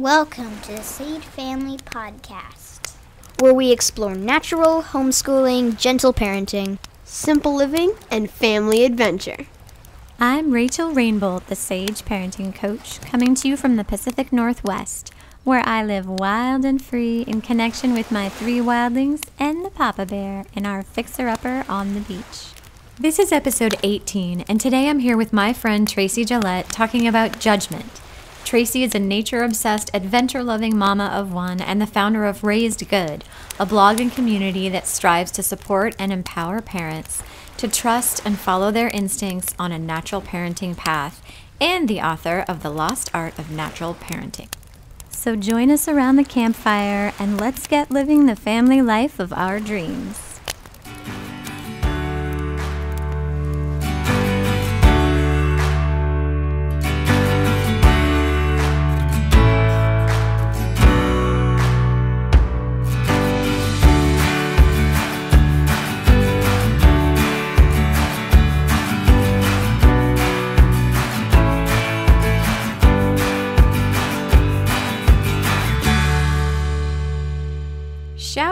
Welcome to the Sage Family Podcast. where we explore natural, homeschooling, gentle parenting. simple living, and family adventure. I'm Rachel Rainbolt, the Sage Parenting Coach, coming to you from the Pacific Northwest, where I live wild and free in connection with my three wildlings and the Papa Bear in our fixer upper on the beach. This is episode 18, and today I'm here with my friend Tracy Gillett talking about judgment. Tracy is a nature obsessed, adventure loving mama of one and the founder of Raised Good, a blog and community that strives to support and empower parents to trust and follow their instincts on a natural parenting path, and the author of The Lost Art of Natural Parenting. So join us around the campfire and let's get living the family life of our dreams.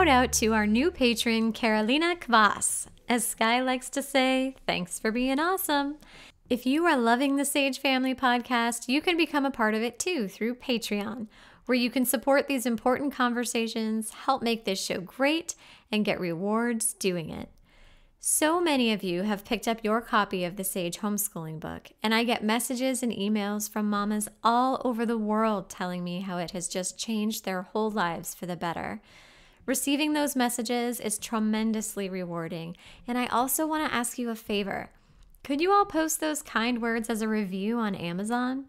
Out to our new patron, Carolina Kvas. As Sky likes to say, thanks for being awesome. If you are loving the Sage Family podcast, you can become a part of it too through Patreon, where you can support these important conversations, help make this show great, and get rewards doing it. So many of you have picked up your copy of the Sage Homeschooling book, and I get messages and emails from mamas all over the world telling me how it has just changed their whole lives for the better. Receiving those messages is tremendously rewarding, and I also want to ask you a favor. Could you all post those kind words as a review on Amazon?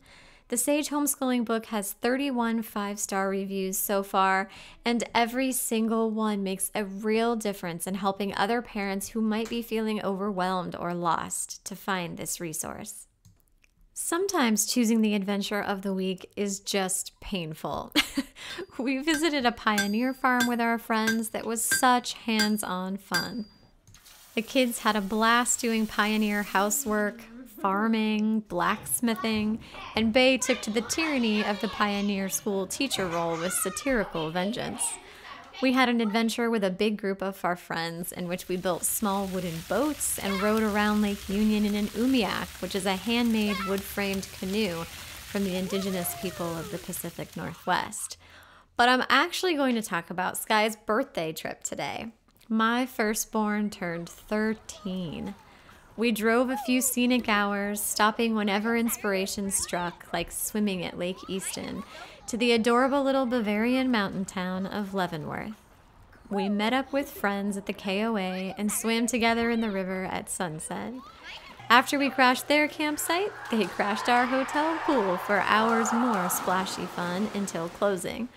The Sage Homeschooling book has 31 five star reviews so far, and every single one makes a real difference in helping other parents who might be feeling overwhelmed or lost to find this resource. Sometimes choosing the adventure of the week is just painful. we visited a pioneer farm with our friends that was such hands on fun. The kids had a blast doing pioneer housework, farming, blacksmithing, and Bay took to the tyranny of the pioneer school teacher role with satirical vengeance. We had an adventure with a big group of our friends in which we built small wooden boats and rowed around Lake Union in an umiak, which is a handmade wood framed canoe from the indigenous people of the Pacific Northwest. But I'm actually going to talk about Sky's birthday trip today. My firstborn turned 13. We drove a few scenic hours, stopping whenever inspiration struck, like swimming at Lake Easton, to the adorable little Bavarian mountain town of Leavenworth. We met up with friends at the KOA and swam together in the river at sunset. After we crashed their campsite, they crashed our hotel pool for hours more splashy fun until closing.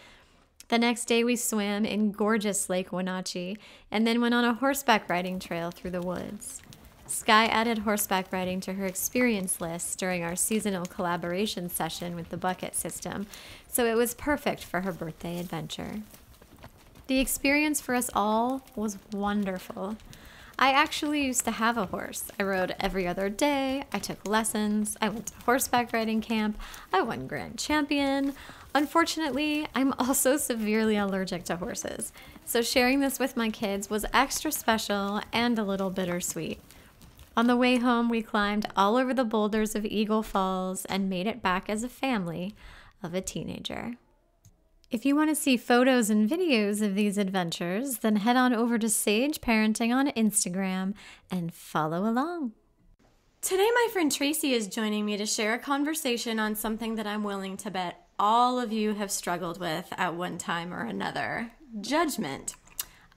The next day, we swam in gorgeous Lake Wenatchee and then went on a horseback riding trail through the woods. Sky added horseback riding to her experience list during our seasonal collaboration session with the bucket system, so it was perfect for her birthday adventure. The experience for us all was wonderful. I actually used to have a horse. I rode every other day, I took lessons, I went to horseback riding camp, I won grand champion. Unfortunately, I'm also severely allergic to horses, so sharing this with my kids was extra special and a little bittersweet. On the way home, we climbed all over the boulders of Eagle Falls and made it back as a family of a teenager. If you want to see photos and videos of these adventures, then head on over to Sage Parenting on Instagram and follow along. Today, my friend Tracy is joining me to share a conversation on something that I'm willing to bet all of you have struggled with at one time or another judgment.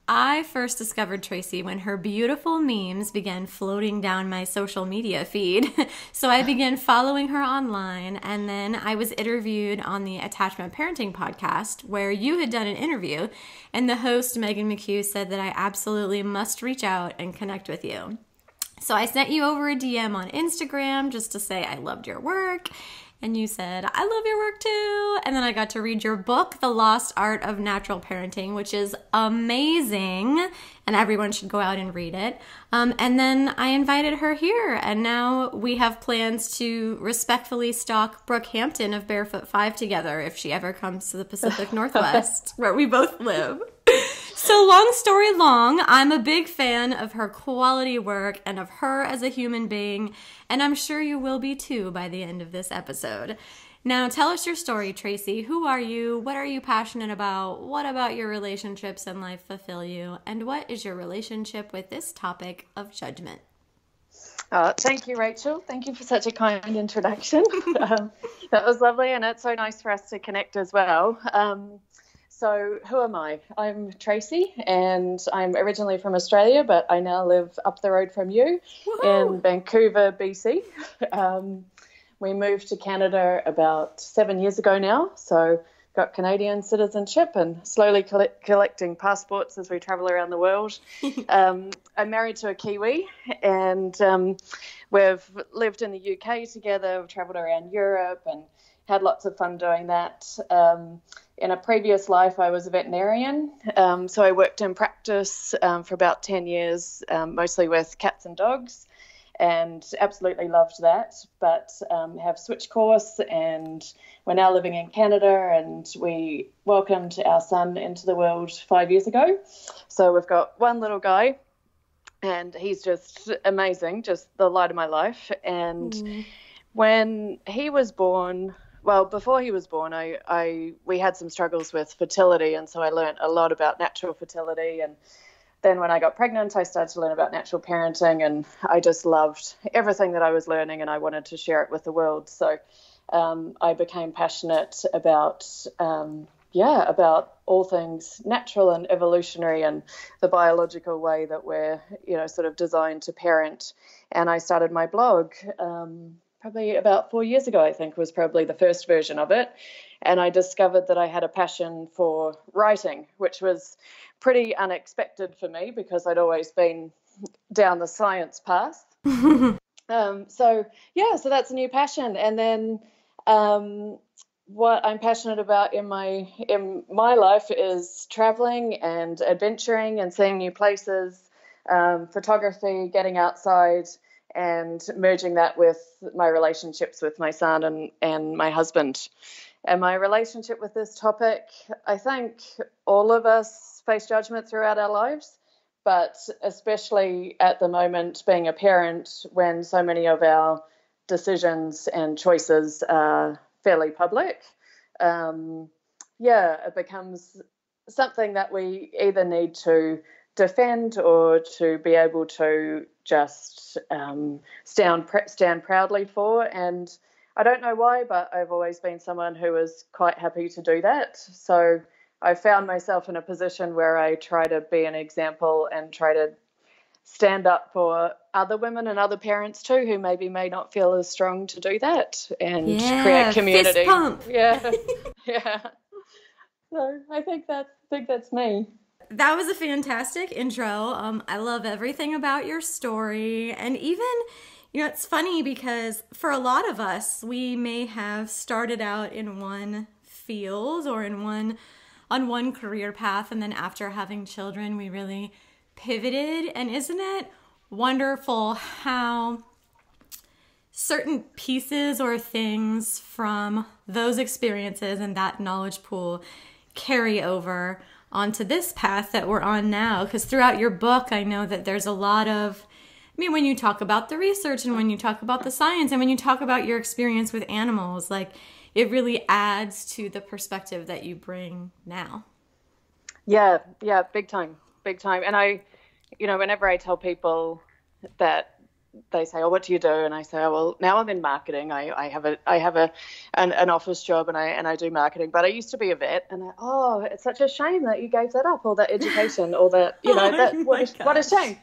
I first discovered Tracy when her beautiful memes began floating down my social media feed. so I began following her online, and then I was interviewed on the Attachment Parenting podcast, where you had done an interview, and the host, Megan McHugh, said that I absolutely must reach out and connect with you. So I sent you over a DM on Instagram just to say I loved your work and you said, I love your work too. And then I got to read your book, The Lost Art of Natural Parenting, which is amazing. And everyone should go out and read it. Um, and then I invited her here. And now we have plans to respectfully stalk Brooke Hampton of Barefoot Five together if she ever comes to the Pacific Northwest, where we both live. So, long story long, I'm a big fan of her quality work and of her as a human being, and I'm sure you will be too by the end of this episode. Now, tell us your story, Tracy. Who are you? What are you passionate about? What about your relationships and life fulfill you? And what is your relationship with this topic of judgment? Uh, thank you, Rachel. Thank you for such a kind introduction. um, that was lovely, and it's so nice for us to connect as well. Um, so, who am I? I'm Tracy, and I'm originally from Australia, but I now live up the road from you Woo-hoo! in Vancouver, BC. Um, we moved to Canada about seven years ago now, so got Canadian citizenship and slowly collect, collecting passports as we travel around the world. um, I'm married to a Kiwi, and um, we've lived in the UK together. We've travelled around Europe and had lots of fun doing that. Um, in a previous life, I was a veterinarian, um, so I worked in practice um, for about 10 years, um, mostly with cats and dogs, and absolutely loved that. But um, have switched course, and we're now living in Canada, and we welcomed our son into the world five years ago. So we've got one little guy, and he's just amazing, just the light of my life. And mm. when he was born, well, before he was born, I, I we had some struggles with fertility, and so I learned a lot about natural fertility. And then when I got pregnant, I started to learn about natural parenting, and I just loved everything that I was learning, and I wanted to share it with the world. So um, I became passionate about. Um, yeah, about all things natural and evolutionary and the biological way that we're, you know, sort of designed to parent. And I started my blog um, probably about four years ago, I think, was probably the first version of it. And I discovered that I had a passion for writing, which was pretty unexpected for me because I'd always been down the science path. um, so, yeah, so that's a new passion. And then um, what I'm passionate about in my in my life is traveling and adventuring and seeing new places, um, photography, getting outside, and merging that with my relationships with my son and, and my husband. And my relationship with this topic, I think all of us face judgment throughout our lives, but especially at the moment, being a parent, when so many of our decisions and choices are fairly public, um, yeah, it becomes something that we either need to defend or to be able to just um, stand stand proudly for. And I don't know why, but I've always been someone who was quite happy to do that. So I found myself in a position where I try to be an example and try to stand up for other women and other parents too who maybe may not feel as strong to do that and yeah, create community. Fist pump. Yeah. yeah. So I think that's I think that's me that was a fantastic intro. Um, I love everything about your story. And even, you know, it's funny because for a lot of us, we may have started out in one field or in one on one career path and then after having children we really pivoted and isn't it wonderful how certain pieces or things from those experiences and that knowledge pool carry over onto this path that we're on now. Because throughout your book, I know that there's a lot of, I mean, when you talk about the research and when you talk about the science and when you talk about your experience with animals, like it really adds to the perspective that you bring now. Yeah, yeah, big time, big time. And I, you know, whenever I tell people that they say, "Oh, what do you do?" And I say, "Oh, well, now I'm in marketing. I, I have a I have a an, an, office job and I and I do marketing. But I used to be a vet, and I, oh, it's such a shame that you gave that up, all that education, all that you know, oh that what, what a shame."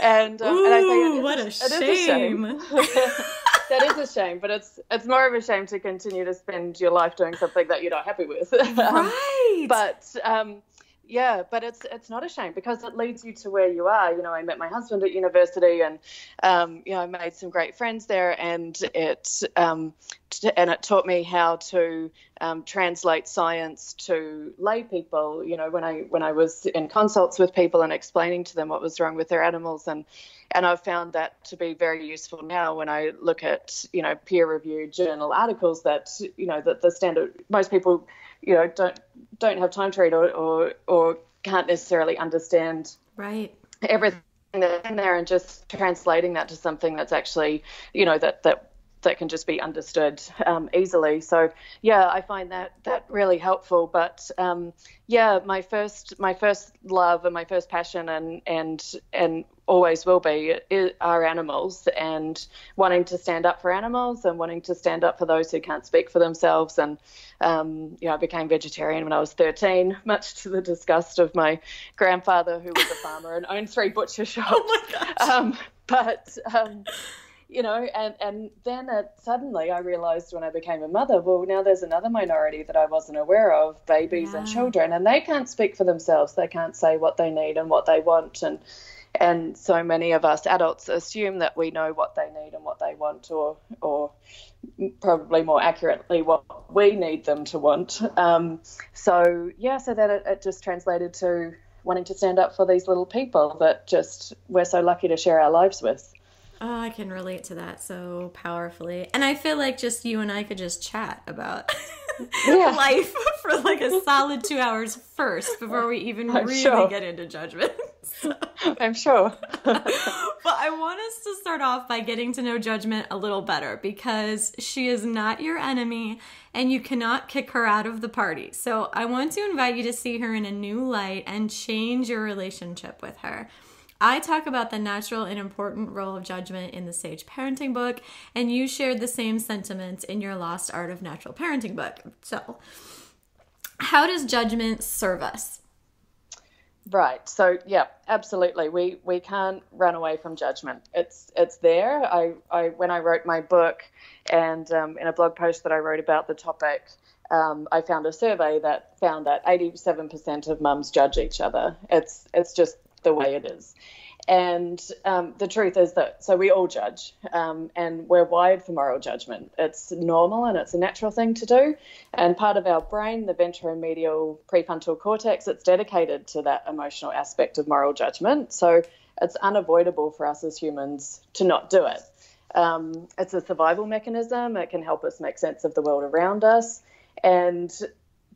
And um, Ooh, and I say, what a shame. a shame. that is a shame, but it's it's more of a shame to continue to spend your life doing something that you're not happy with. Right. but um, yeah, but it's it's not a shame because it leads you to where you are. You know, I met my husband at university, and um, you know, I made some great friends there, and it um, t- and it taught me how to um, translate science to lay people. You know, when I when I was in consults with people and explaining to them what was wrong with their animals, and and I've found that to be very useful now when I look at you know peer reviewed journal articles that you know that the standard most people you know don't don't have time to read or or, or can't necessarily understand right. everything that's in there and just translating that to something that's actually you know that that that can just be understood um, easily. So yeah, I find that that really helpful. But um, yeah, my first my first love and my first passion and and and always will be are animals and wanting to stand up for animals and wanting to stand up for those who can't speak for themselves and um, you know I became vegetarian when I was 13 much to the disgust of my grandfather who was a farmer and owned three butcher shops oh my gosh. Um, but um, you know, and and then it, suddenly I realized when I became a mother, well, now there's another minority that I wasn't aware of, babies yeah. and children, and they can't speak for themselves. They can't say what they need and what they want, and and so many of us adults assume that we know what they need and what they want, or or probably more accurately what we need them to want. Um, so yeah, so then it, it just translated to wanting to stand up for these little people that just we're so lucky to share our lives with. Oh, I can relate to that so powerfully. And I feel like just you and I could just chat about yeah. life for like a solid two hours first before we even I'm really sure. get into judgment. I'm sure. but I want us to start off by getting to know judgment a little better because she is not your enemy and you cannot kick her out of the party. So I want to invite you to see her in a new light and change your relationship with her. I talk about the natural and important role of judgment in the Sage Parenting book, and you shared the same sentiments in your Lost Art of Natural Parenting book. So, how does judgment serve us? Right. So yeah, absolutely. We we can't run away from judgment. It's it's there. I, I when I wrote my book, and um, in a blog post that I wrote about the topic, um, I found a survey that found that 87% of mums judge each other. It's it's just the way it is. And um, the truth is that, so we all judge, um, and we're wired for moral judgment. It's normal and it's a natural thing to do. And part of our brain, the ventromedial prefrontal cortex, it's dedicated to that emotional aspect of moral judgment. So it's unavoidable for us as humans to not do it. Um, it's a survival mechanism, it can help us make sense of the world around us. And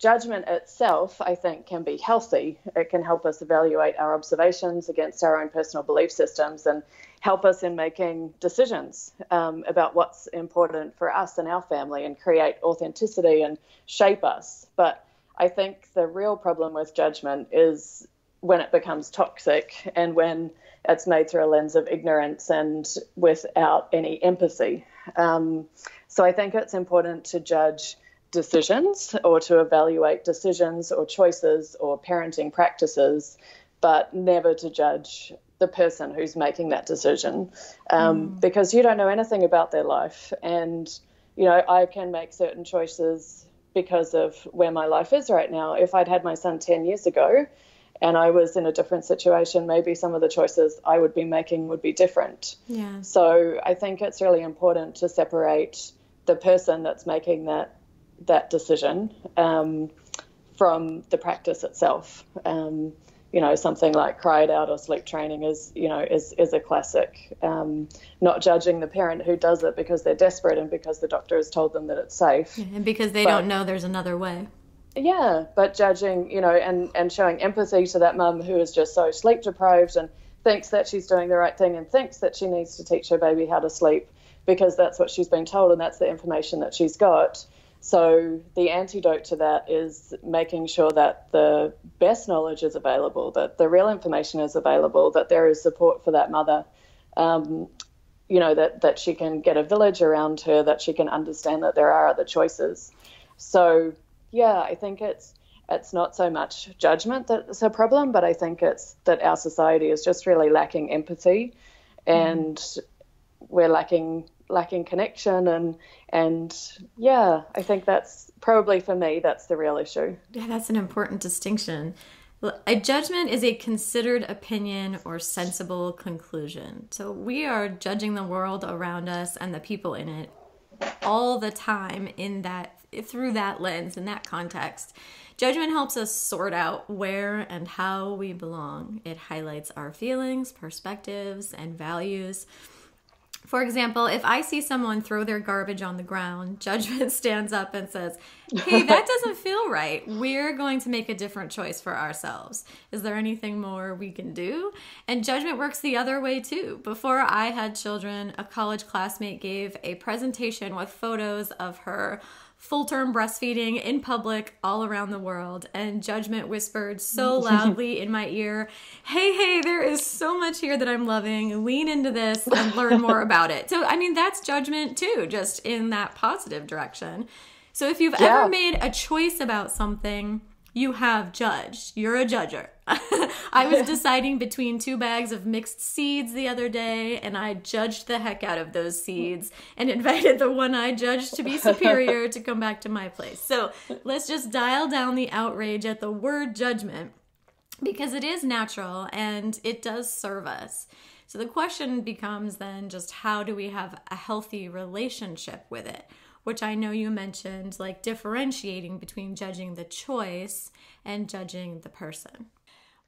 judgment itself, I think, can be healthy. It can help us evaluate our observations against our own personal belief systems and help us in making decisions um, about what's important for us and our family and create authenticity and shape us. But I think the real problem with judgment is when it becomes toxic and when it's made through a lens of ignorance and without any empathy. Um, so I think it's important to judge decisions or to evaluate decisions or choices or parenting practices, but never to judge the person who's making that decision um, mm. because you don't know anything about their life. And, you know, I can make certain choices because of where my life is right now. If I'd had my son 10 years ago, and I was in a different situation, maybe some of the choices I would be making would be different. Yeah. So I think it's really important to separate the person that's making that that decision um, from the practice itself. Um, you know, something like cried out or sleep training is, you know, is, is a classic. Um, not judging the parent who does it because they're desperate and because the doctor has told them that it's safe. Yeah, and because they but, don't know there's another way. Yeah, but judging, you know, and, and showing empathy to that mum who is just so sleep deprived and thinks that she's doing the right thing and thinks that she needs to teach her baby how to sleep because that's what she's been told and that's the information that she's got. So the antidote to that is making sure that the best knowledge is available, that the real information is available, that there is support for that mother. Um, you know that that she can get a village around her, that she can understand that there are other choices. So yeah, I think it's it's not so much judgment that's a problem, but I think it's that our society is just really lacking empathy, and mm. we're lacking lacking connection and and yeah i think that's probably for me that's the real issue yeah that's an important distinction A judgment is a considered opinion or sensible conclusion. So we are judging the world around us and the people in it all the time in that through that lens in that context. Judgment helps us sort out where and how we belong. It highlights our feelings, perspectives, and values. For example, if I see someone throw their garbage on the ground, judgment stands up and says, Hey, that doesn't feel right. We're going to make a different choice for ourselves. Is there anything more we can do? And judgment works the other way too. Before I had children, a college classmate gave a presentation with photos of her full term breastfeeding in public all around the world, and judgment whispered so loudly in my ear, Hey, hey, there is so much here that I'm loving. Lean into this and learn more about it. So, I mean, that's judgment too, just in that positive direction. So, if you've yeah. ever made a choice about something, you have judged. You're a judger. I was deciding between two bags of mixed seeds the other day, and I judged the heck out of those seeds and invited the one I judged to be superior to come back to my place. So let's just dial down the outrage at the word judgment because it is natural and it does serve us. So the question becomes then just how do we have a healthy relationship with it? Which I know you mentioned, like differentiating between judging the choice and judging the person.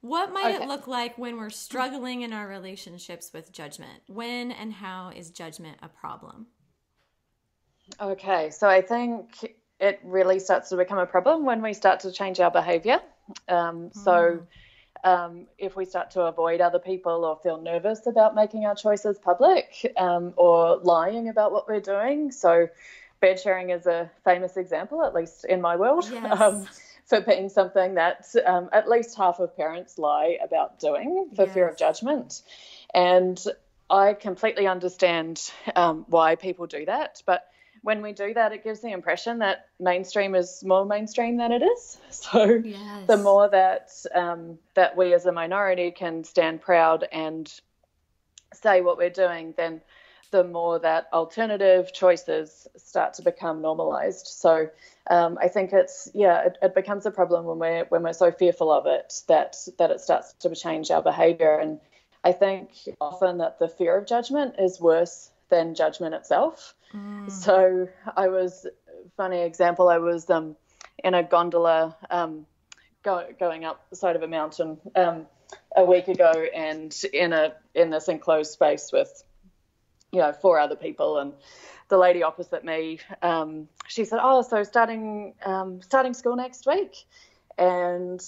What might okay. it look like when we're struggling in our relationships with judgment? When and how is judgment a problem? Okay, so I think it really starts to become a problem when we start to change our behavior. Um, mm. So, hmm. um, if we start to avoid other people or feel nervous about making our choices public um, or lying about what we're doing. So, bed sharing is a famous example, at least in my world, yes. um, for being something that um, at least half of parents lie about doing for yes. fear of judgment. And I completely understand um, why people do that, but when we do that, it gives the impression that mainstream is more mainstream than it is. So yes. the more that um, that we as a minority can stand proud and say what we're doing, then the more that alternative choices start to become normalized. So um, I think it's yeah, it, it, becomes a problem when we're when we're so fearful of it that that it starts to change our behavior. And I think often that the fear of judgment is worse than judgment itself. Mm. So I was funny example. I was um, in a gondola um, go, going up the side of a mountain um, a week ago, and in a in this enclosed space with you know, four other people, and the lady opposite me, um, she said, "Oh, so starting um, starting school next week," and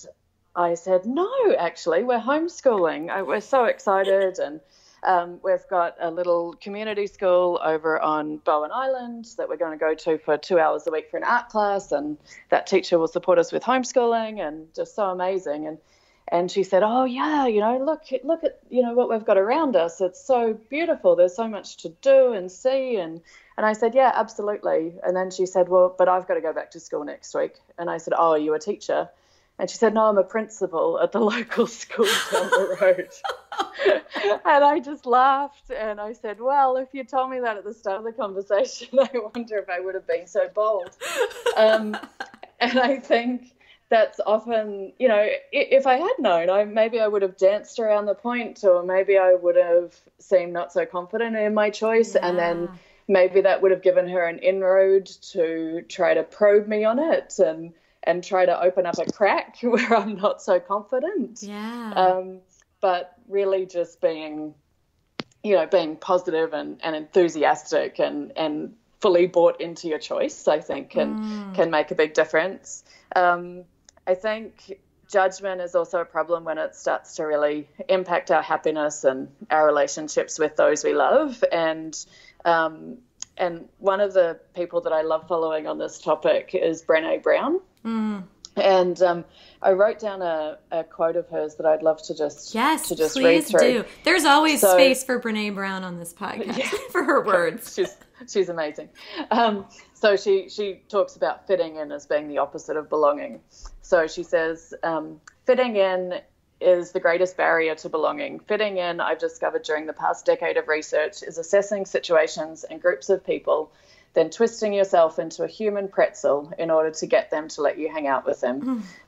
I said, "No, actually, we're homeschooling. I, we're so excited, and um, we've got a little community school over on Bowen Island that we're going to go to for two hours a week for an art class, and that teacher will support us with homeschooling, and just so amazing." And and she said, "Oh yeah, you know, look look at you know what we've got around us. It's so beautiful. There's so much to do and see." And and I said, "Yeah, absolutely." And then she said, "Well, but I've got to go back to school next week." And I said, "Oh, are you a teacher?" And she said, "No, I'm a principal at the local school down the road." and I just laughed and I said, "Well, if you told me that at the start of the conversation, I wonder if I would have been so bold." Um, and I think that's often, you know, if I had known, I maybe I would have danced around the point, or maybe I would have seemed not so confident in my choice, yeah. and then maybe that would have given her an inroad to try to probe me on it and and try to open up a crack where I'm not so confident. Yeah. Um, but really, just being, you know, being positive and, and enthusiastic and and fully bought into your choice, I think can mm. can make a big difference. Um, I think judgment is also a problem when it starts to really impact our happiness and our relationships with those we love. And um, and one of the people that I love following on this topic is Brene Brown. Mm. And um, I wrote down a, a, quote of hers that I'd love to just yes, to just please read through. do. There's always so, space for Brene Brown on this podcast yeah. for her words. She's she's amazing. Um, so she she talks about fitting in as being the opposite of belonging. So she says um, fitting in is the greatest barrier to belonging. Fitting in, I've discovered during the past decade of research, is assessing situations and groups of people then twisting yourself into a human pretzel in order to get them to let you hang out with them.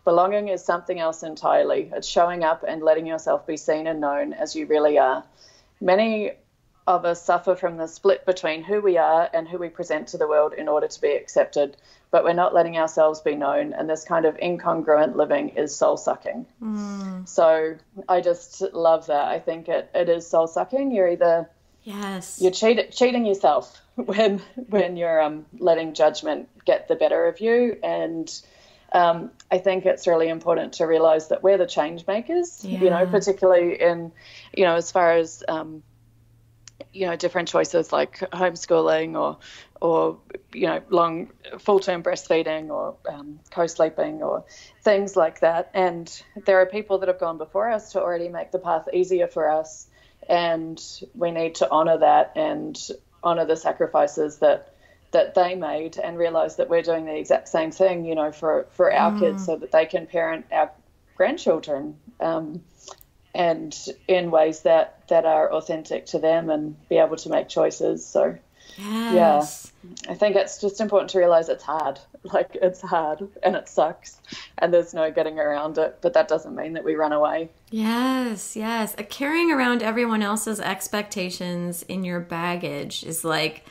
Belonging is something else entirely. It's showing up and letting yourself be seen and known as you really are. Many of us suffer from the split between who we are and who we present to the world in order to be accepted, but we're not letting ourselves be known. And this kind of incongruent living is soul sucking. So I just love that. I think it, it is soul sucking. You're either Yes. you're cheat, cheating yourself when when you're um, letting judgment get the better of you and um, I think it's really important to realize that we're the change makers you know particularly in you know as far as um, you know different choices like homeschooling or or you know long full-term breastfeeding or um, co-sleeping or things like that. And there are people that have gone before us to already make the path easier for us. And we need to honor that and honor the sacrifices that that they made and realize that we're doing the exact same thing you know for for our kids so that they can parent our grandchildren. Um, and in ways that that are authentic to them and be able to make choices so Yes. I think it's just important to realize it's hard. Like it's hard and it sucks and there's no getting around it, but that doesn't mean that we run away. Yes, yes. Carrying around everyone else's expectations in your baggage is like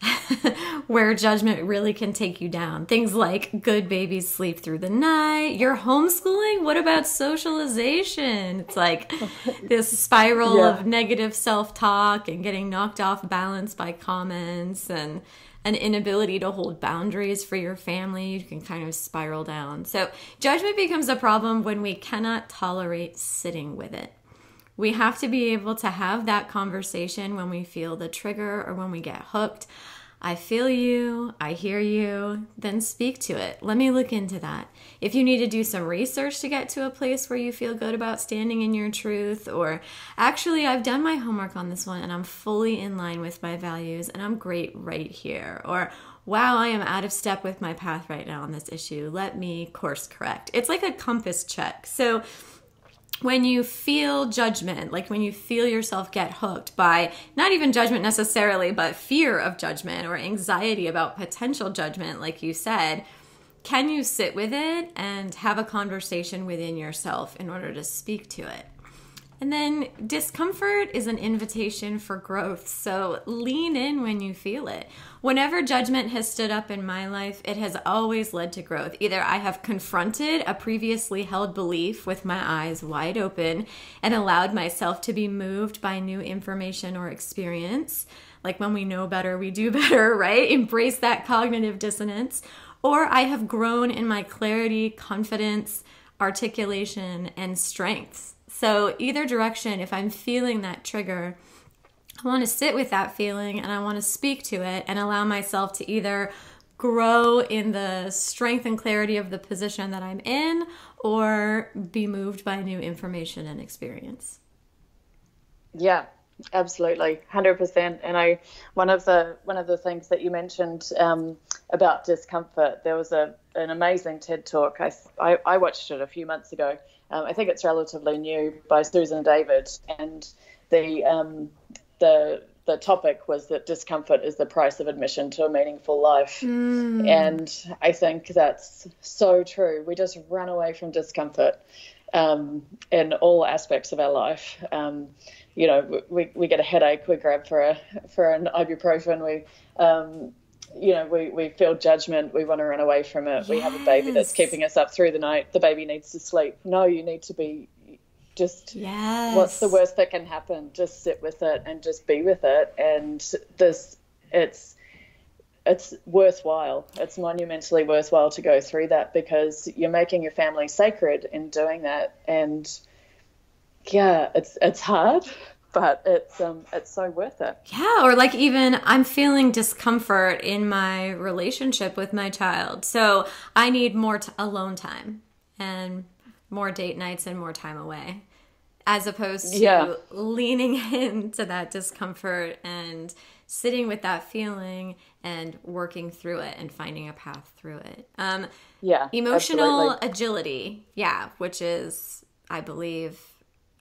where judgment really can take you down. Things like good babies sleep through the night, you're homeschooling, what about socialization? It's like this spiral Yeah. of negative self talk and getting knocked off balance by comments and an inability to hold boundaries for your family. You can kind of spiral down. So, judgment becomes a problem when we cannot tolerate sitting with it. We have to be able to have that conversation when we feel the trigger or when we get hooked. I feel you, I hear you, then speak to it. Let me look into that. If you need to do some research to get to a place where you feel good about standing in your truth, or actually, I've done my homework on this one and I'm fully in line with my values and I'm great right here, or wow, I am out of step with my path right now on this issue. Let me course correct. It's like a compass check. So, when you feel judgment, like when you feel yourself get hooked by not even judgment necessarily, but fear of judgment or anxiety about potential judgment, like you said, can you sit with it and have a conversation within yourself in order to speak to it? And then discomfort is an invitation for growth. So lean in when you feel it. Whenever judgment has stood up in my life, it has always led to growth. Either I have confronted a previously held belief with my eyes wide open and allowed myself to be moved by new information or experience. Like when we know better, we do better, right? Embrace that cognitive dissonance. Or I have grown in my clarity, confidence, articulation, and strengths. So, either direction, if I'm feeling that trigger, I want to sit with that feeling and I want to speak to it and allow myself to either grow in the strength and clarity of the position that I'm in or be moved by new information and experience. Yeah, absolutely, hundred percent. And I, one of the one of the things that you mentioned um, about discomfort, there was a an amazing TED talk. I I, I watched it a few months ago. Um, I think it's relatively new by Susan David, and the um, the the topic was that discomfort is the price of admission to a meaningful life. And I think that's so true. We just run away from discomfort um, in all aspects of our life. Um, you know, we, we get a headache, we grab for a for an ibuprofen. We, um, you know, we, we feel judgment. We want to run away from it. We have a baby that's keeping us up through the night. The baby needs to sleep. No, you need to be just Yes. what's the worst that can happen just sit with it and just be with it and this it's it's worthwhile it's monumentally worthwhile to go through that because you're making your family sacred in doing that and yeah it's it's hard but it's um it's so worth it Yeah, or like even I'm feeling discomfort in my relationship with my child. So I need more t- alone time and more date nights and more time away. As opposed to Yeah. leaning into that discomfort and sitting with that feeling and working through it and finding a path through it. Um, yeah Emotional absolutely. agility, yeah, which is, I believe,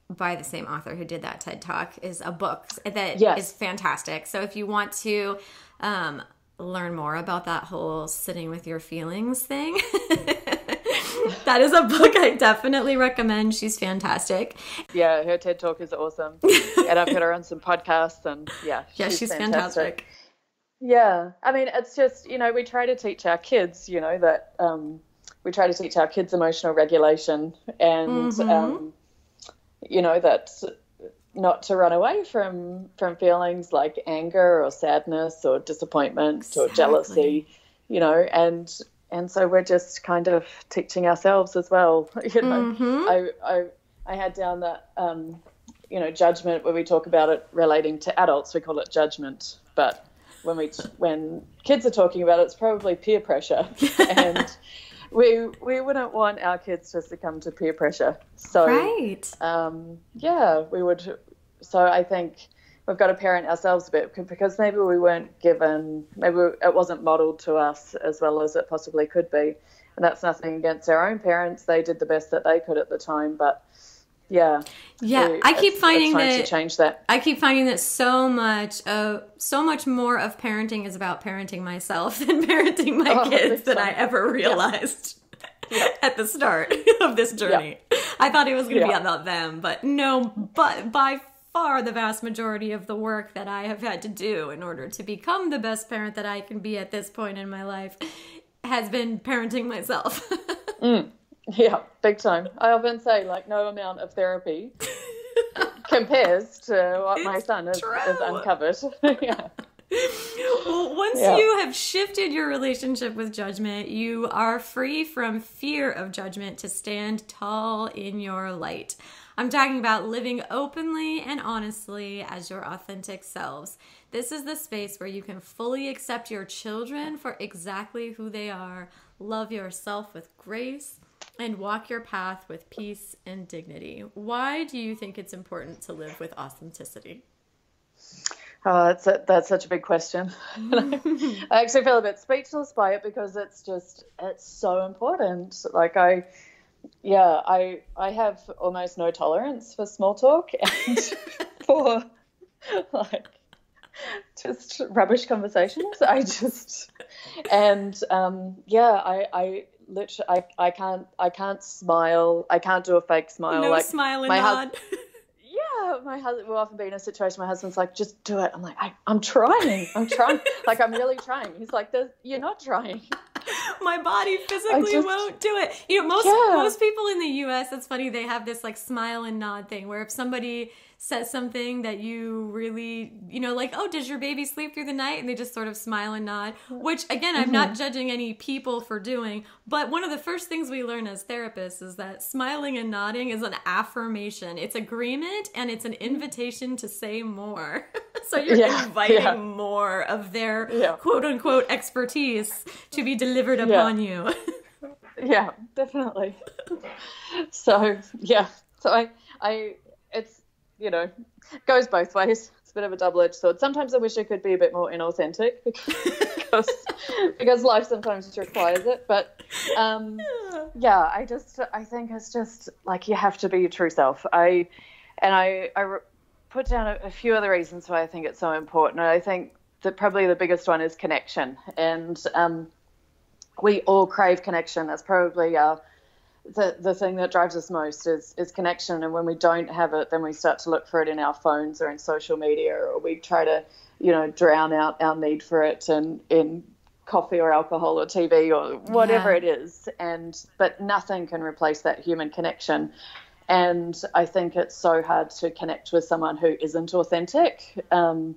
by the same author who did that TED talk, is a book that is Yes. fantastic. So if you want to um, learn more about that whole sitting with your feelings thing, that is a book I definitely recommend. She's fantastic. Yeah, her TED Talk is awesome. and I've heard her on some podcasts, and yeah, yeah, she's, she's fantastic. fantastic. Yeah, I mean, it's just, you know, we try to teach our kids, you know, that um, we try to teach our kids emotional regulation and, mm-hmm. um, you know, that not to run away from from feelings like anger or sadness or disappointment exactly. or jealousy you know and and so we're just kind of teaching ourselves as well you know mm-hmm. I, I i had down that um you know judgment where we talk about it relating to adults we call it judgment but when we when kids are talking about it it's probably peer pressure and we we wouldn't want our kids to succumb to peer pressure. So right. Um, yeah, we would. So I think we've got to parent ourselves a bit because maybe we weren't given, maybe it wasn't modelled to us as well as it possibly could be. And that's nothing against our own parents. They did the best that they could at the time, but yeah yeah we, i keep finding that to change that i keep finding that so much of so much more of parenting is about parenting myself than parenting my oh, kids than i ever realized yeah. at the start of this journey yeah. i thought it was going to yeah. be about them but no but by far the vast majority of the work that i have had to do in order to become the best parent that i can be at this point in my life has been parenting myself mm. Yeah, big time. I often say, like, no amount of therapy compares to what it's my son has, has uncovered. yeah. Well, once yeah. you have shifted your relationship with judgment, you are free from fear of judgment to stand tall in your light. I'm talking about living openly and honestly as your authentic selves. This is the space where you can fully accept your children for exactly who they are, love yourself with grace, and walk your path with peace and dignity. Why do you think it's important to live with authenticity? Oh, that's a, that's such a big question. I actually feel a bit speechless by it because it's just it's so important. Like I, yeah, I I have almost no tolerance for small talk and for like just rubbish conversations. I just and um, yeah, I I literally I, I can't I can't smile. I can't do a fake smile. No like smile and my nod. Hus- yeah, my husband will often be in a situation. My husband's like, just do it. I'm like, I, am trying. I'm trying. like I'm really trying. He's like, you're not trying. my body physically just, won't do it. You know, most yeah. most people in the U.S. It's funny they have this like smile and nod thing where if somebody says something that you really, you know, like, oh, does your baby sleep through the night? And they just sort of smile and nod, which again, I'm mm-hmm. not judging any people for doing, but one of the first things we learn as therapists is that smiling and nodding is an affirmation. It's agreement and it's an invitation to say more. so you're yeah, inviting yeah. more of their yeah. quote unquote expertise to be delivered upon you. yeah, definitely. so, yeah. So I, I, you know, goes both ways. It's a bit of a double edged sword. Sometimes I wish I could be a bit more inauthentic because because life sometimes requires it. But um, yeah, I just I think it's just like you have to be your true self. I and I I put down a, a few other reasons why I think it's so important. And I think that probably the biggest one is connection, and um, we all crave connection. That's probably our the the thing that drives us most is is connection. And when we don't have it then we start to look for it in our phones or in social media or we try to you know drown out our need for it and in coffee or alcohol or TV or whatever yeah. it is. And but nothing can replace that human connection. And I think it's so hard to connect with someone who isn't authentic. Um,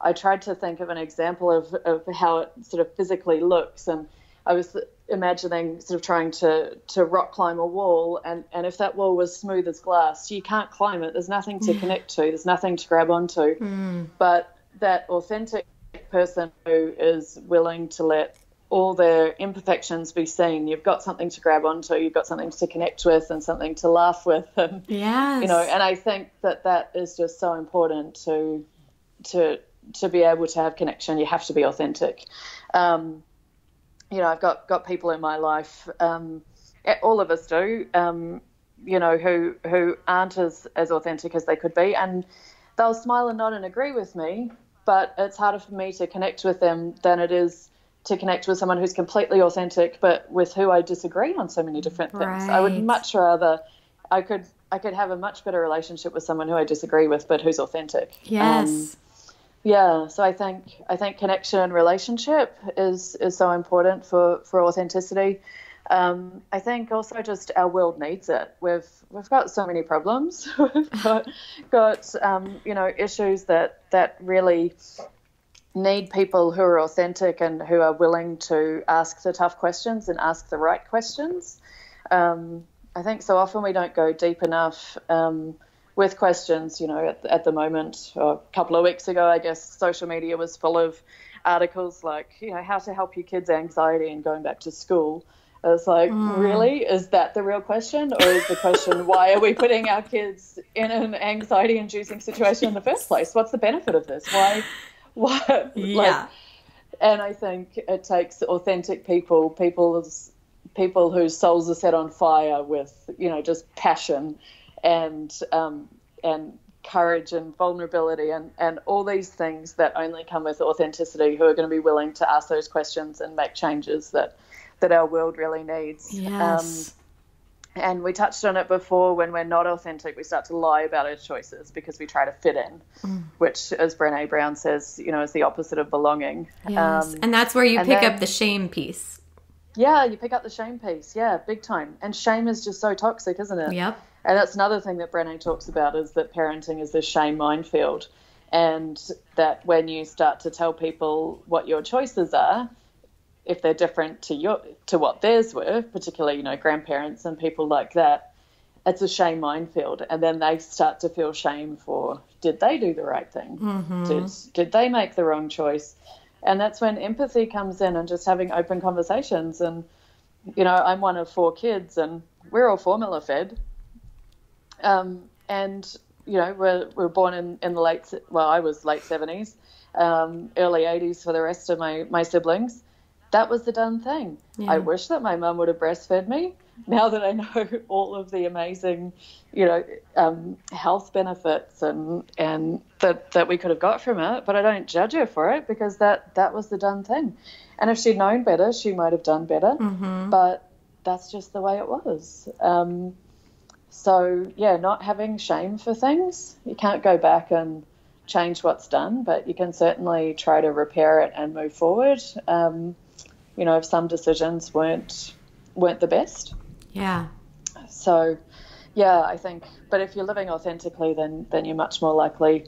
I tried to think of an example of, of how it sort of physically looks. And I was imagining sort of trying to to rock climb a wall and and if that wall was smooth as glass you can't climb it. There's nothing to connect to. There's nothing to grab onto. Mm. but that authentic person who is willing to let all their imperfections be seen you've got something to grab onto you've got something to connect with and something to laugh with and yes. you know and i think that that is just so important to to to be able to have connection. You have to be authentic. Um, you know, I've got got people in my life, um, all of us do, um, you know, who who aren't as as authentic as they could be, and they'll smile and nod and agree with me, but it's harder for me to connect with them than it is to connect with someone who's completely authentic, but with who I disagree on so many different things. I would much rather, I could, I could have a much better relationship with someone who I disagree with, but who's authentic. Um, Yes. Yeah, so I think I think connection and relationship is is so important for for authenticity. Um, I think also just our world needs it. We've we've got so many problems. we've got got um, you know issues that that really need people who are authentic and who are willing to ask the tough questions and ask the right questions. Um, I think so often we don't go deep enough um, with questions. You know, at, at the moment, or a couple of weeks ago, I guess social media was full of articles like, you know, how to help your kids' anxiety and going back to school. I was like, hmm. really? Is that the real question? Or is the question, why are we putting our kids in an anxiety inducing situation in the first place? What's the benefit of this? Why? Why? Yeah. and I think it takes authentic people, people's people whose souls are set on fire with, you know, just passion and um, and courage and vulnerability and, and all these things that only come with authenticity who are going to be willing to ask those questions and make changes that that our world really needs. Yes. Um, and we touched on it before when we're not authentic, we start to lie about our choices because we try to fit in, Mm. which, as Brene Brown says, you know, is the opposite of belonging. yes. Um, and that's where you pick then- up the shame piece. Yeah, you pick up the shame piece. Yeah, big time. And shame is just so toxic, isn't it? Yep. And that's another thing that Brené talks about is that parenting is this shame minefield. And that when you start to tell people what your choices are, if they're different to your to what theirs were, particularly, you know, grandparents and people like that, it's a shame minefield. And then they start to feel shame for did they do the right thing? Mm-hmm. Did did they make the wrong choice? And that's when empathy comes in and just having open conversations and you know, I'm one of four kids and we're all formula fed. Um, and, you know, we're, we're born in, in the late, well, I was late 70s, um, early 80s for the rest of my, my siblings. That was the done thing. I wish that my mum would have breastfed me. Now that I know all of the amazing, you know, um, health benefits and and that that we could have got from it, but I don't judge her for it because that that was the done thing. And if she'd known better, she might have done better. But that's just the way it was. Um, so yeah, not having shame for things. You can't go back and change what's done, but you can certainly try to repair it and move forward. Um, you know, if some decisions weren't weren't the best. Yeah. So, yeah, I think. But if you're living authentically, then then you're much more likely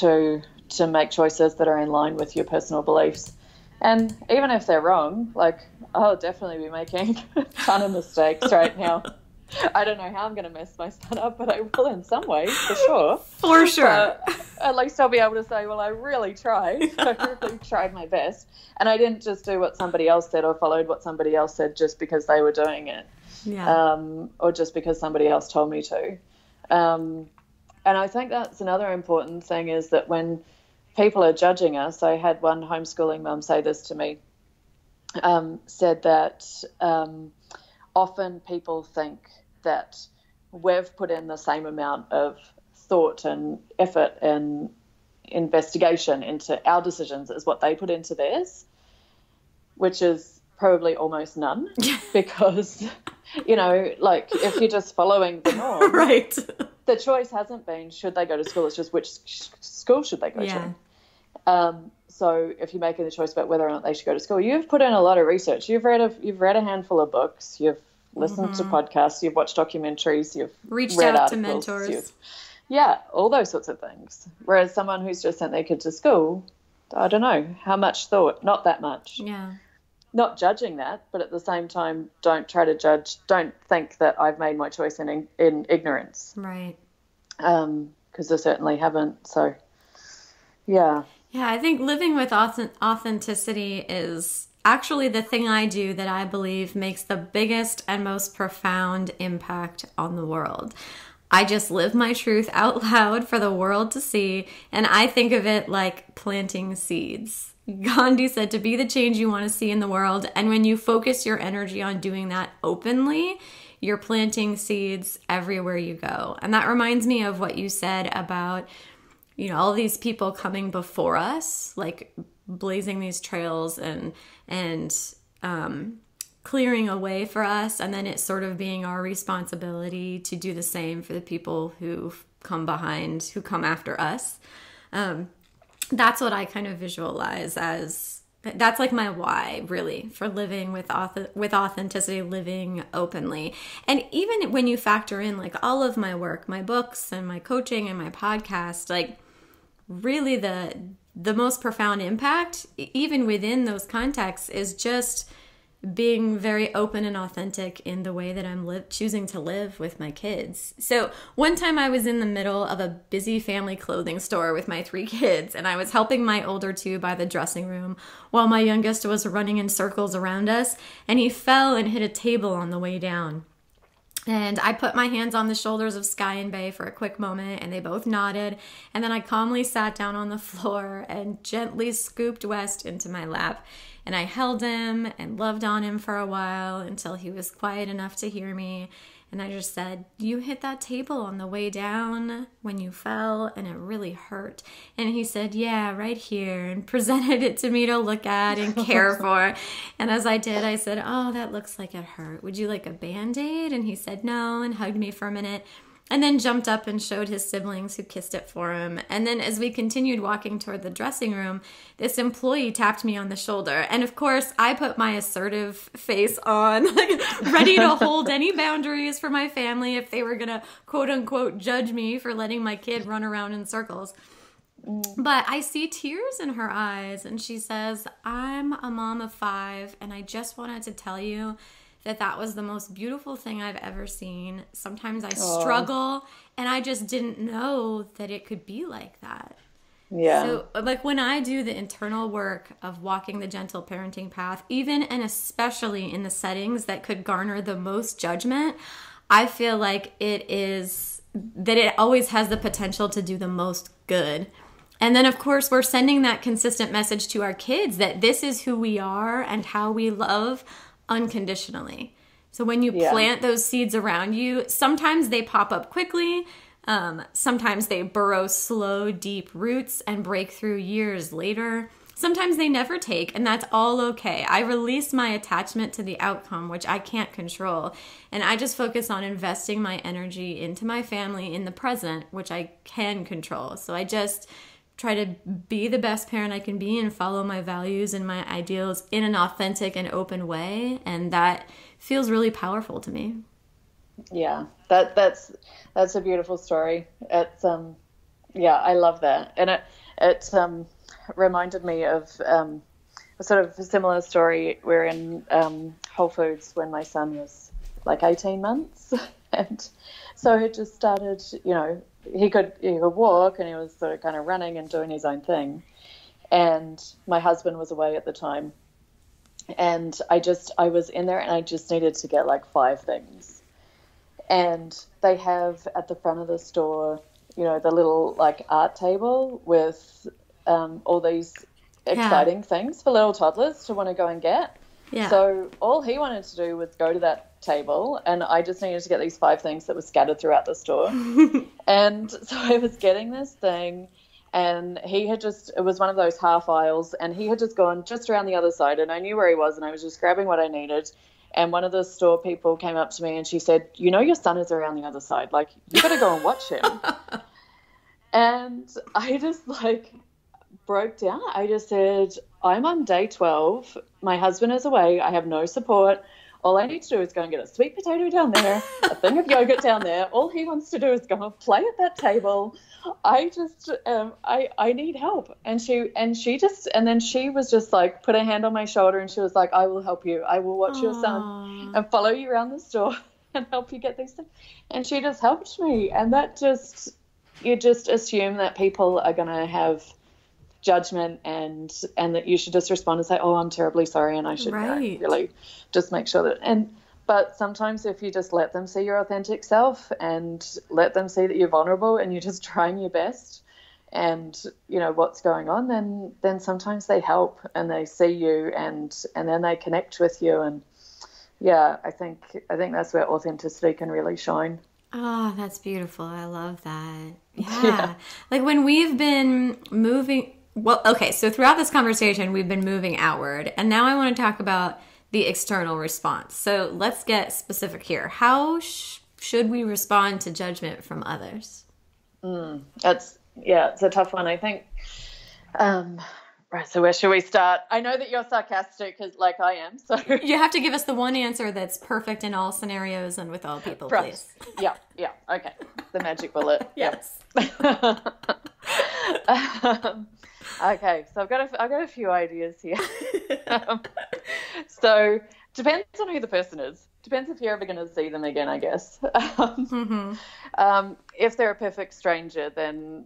to to make choices that are in line with your personal beliefs. And even if they're wrong, like I'll definitely be making a ton of mistakes right now. I don't know how I'm going to mess my son up, but I will in some ways for sure. For sure. At least I'll be able to say, well, I really tried. I really tried my best. And I didn't just do what somebody else said or followed what somebody else said just because they were doing it yeah. um, or just because somebody else told me to. Um, and I think that's another important thing is that when people are judging us, I had one homeschooling mum say this to me, um, said that um, often people think that we've put in the same amount of thought and effort and investigation into our decisions as what they put into theirs, which is probably almost none because, you know, like if you're just following the norm, right. the choice hasn't been should they go to school, it's just which school should they go Yeah. to. Um, so if you're making the choice about whether or not they should go to school, you've put in a lot of research. You've read a you've read a handful of books. You've listened to podcasts. You've watched documentaries. You've Mm-hmm. Reached out to mentors. yeah, all those sorts of things. Whereas someone who's just sent their kid to school, I don't know how much thought. Not that much. Yeah. Not judging that, but at the same time, don't try to judge. Don't think that I've made my choice in in ignorance, Right. Um, because I certainly haven't. So, yeah. Yeah, I think living with authenticity is actually the thing I do that I believe makes the biggest and most profound impact on the world. I just live my truth out loud for the world to see, and I think of it like planting seeds. Gandhi said to be the change you want to see in the world, and when you focus your energy on doing that openly, you're planting seeds everywhere you go. And that reminds me of what you said about you know all these people coming before us like blazing these trails and and um, clearing a way for us and then it's sort of being our responsibility to do the same for the people who come behind who come after us um, that's what i kind of visualize as that's like my why really for living with auth- with authenticity living openly. And even when you factor in like all of my work my books and my coaching and my podcast like really the the most profound impact even within those contexts is just being very open and authentic in the way that I'm li- choosing to live with my kids. So, one time I was in the middle of a busy family clothing store with my three kids, and I was helping my older two by the dressing room while my youngest was running in circles around us, and he fell and hit a table on the way down. And I put my hands on the shoulders of Sky and Bay for a quick moment, and they both nodded. And then I calmly sat down on the floor and gently scooped West into my lap. And I held him and loved on him for a while until he was quiet enough to hear me. And I just said, You hit that table on the way down when you fell, and it really hurt. And he said, Yeah, right here, and presented it to me to look at and care for. And as I did, I said, Oh, that looks like it hurt. Would you like a band aid? And he said, No, and hugged me for a minute and then jumped up and showed his siblings who kissed it for him. And then as we continued walking toward the dressing room, this employee tapped me on the shoulder. And of course, I put my assertive face on, like ready to hold any boundaries for my family if they were going to quote unquote judge me for letting my kid run around in circles. But I see tears in her eyes, and she says, I'm a mom of five, and I just wanted to tell you that that was the most beautiful thing I've ever seen. Sometimes I Aww. struggle and I just didn't know that it could be like that. Yeah. So, like when I do the internal work of walking the gentle parenting path, even and especially in the settings that could garner the most judgment, I feel like it is that it always has the potential to do the most good. And then, of course, we're sending that consistent message to our kids that this is who we are and how we love unconditionally. So when you yeah. plant those seeds around you, sometimes they pop up quickly. Um, sometimes they burrow slow, deep roots and break through years later. Sometimes they never take, and that's all okay. I release my attachment to the outcome, which I can't control, and I just focus on investing my energy into my family in the present, which I can control. So I just try to be the best parent I can be and follow my values and my ideals in an authentic and open way and that feels really powerful to me. Yeah. That that's that's a beautiful story. It's um yeah, I love that. And it it um reminded me of um a sort of similar story. We're in um, Whole Foods when my son was like 18 months and so he just started, you know, he could he could walk and he was sort of kind of running and doing his own thing. And my husband was away at the time. And I just I was in there and I just needed to get like five things. And they have at the front of the store, you know, the little like art table with um, all these exciting yeah. things for little toddlers to want to go and get. Yeah. So all he wanted to do was go to that table, and I just needed to get these five things that were scattered throughout the store. and so I was getting this thing, and he had just, it was one of those half aisles, and he had just gone just around the other side, and I knew where he was, and I was just grabbing what I needed. And one of the store people came up to me and she said, You know, your son is around the other side. Like, you better go and watch him. and I just like broke down. I just said, I'm on day 12. My husband is away. I have no support. All I need to do is go and get a sweet potato down there, a thing of yogurt down there. All he wants to do is go and play at that table. I just, um, I, I need help. And she, and she just, and then she was just like, put a hand on my shoulder and she was like, I will help you. I will watch Aww. your son and follow you around the store and help you get these things. And she just helped me. And that just, you just assume that people are going to have judgment and and that you should just respond and say oh i'm terribly sorry and i should right. really just make sure that and but sometimes if you just let them see your authentic self and let them see that you're vulnerable and you're just trying your best and you know what's going on then then sometimes they help and they see you and and then they connect with you and yeah i think i think that's where authenticity can really shine Oh, that's beautiful. I love that. Yeah. yeah. Like when we've been moving, well, okay, so throughout this conversation, we've been moving outward, and now I want to talk about the external response. So let's get specific here. How sh- should we respond to judgment from others? Mm, that's, yeah, it's a tough one. I think um, Right. So where should we start? I know that you're sarcastic, because like I am. So you have to give us the one answer that's perfect in all scenarios and with all people, right. please. Yeah. Yeah. Okay. The magic bullet. yes. um, okay. So I've got a, I've got a few ideas here. um, so depends on who the person is. Depends if you're ever going to see them again, I guess. Um, mm-hmm. um, if they're a perfect stranger, then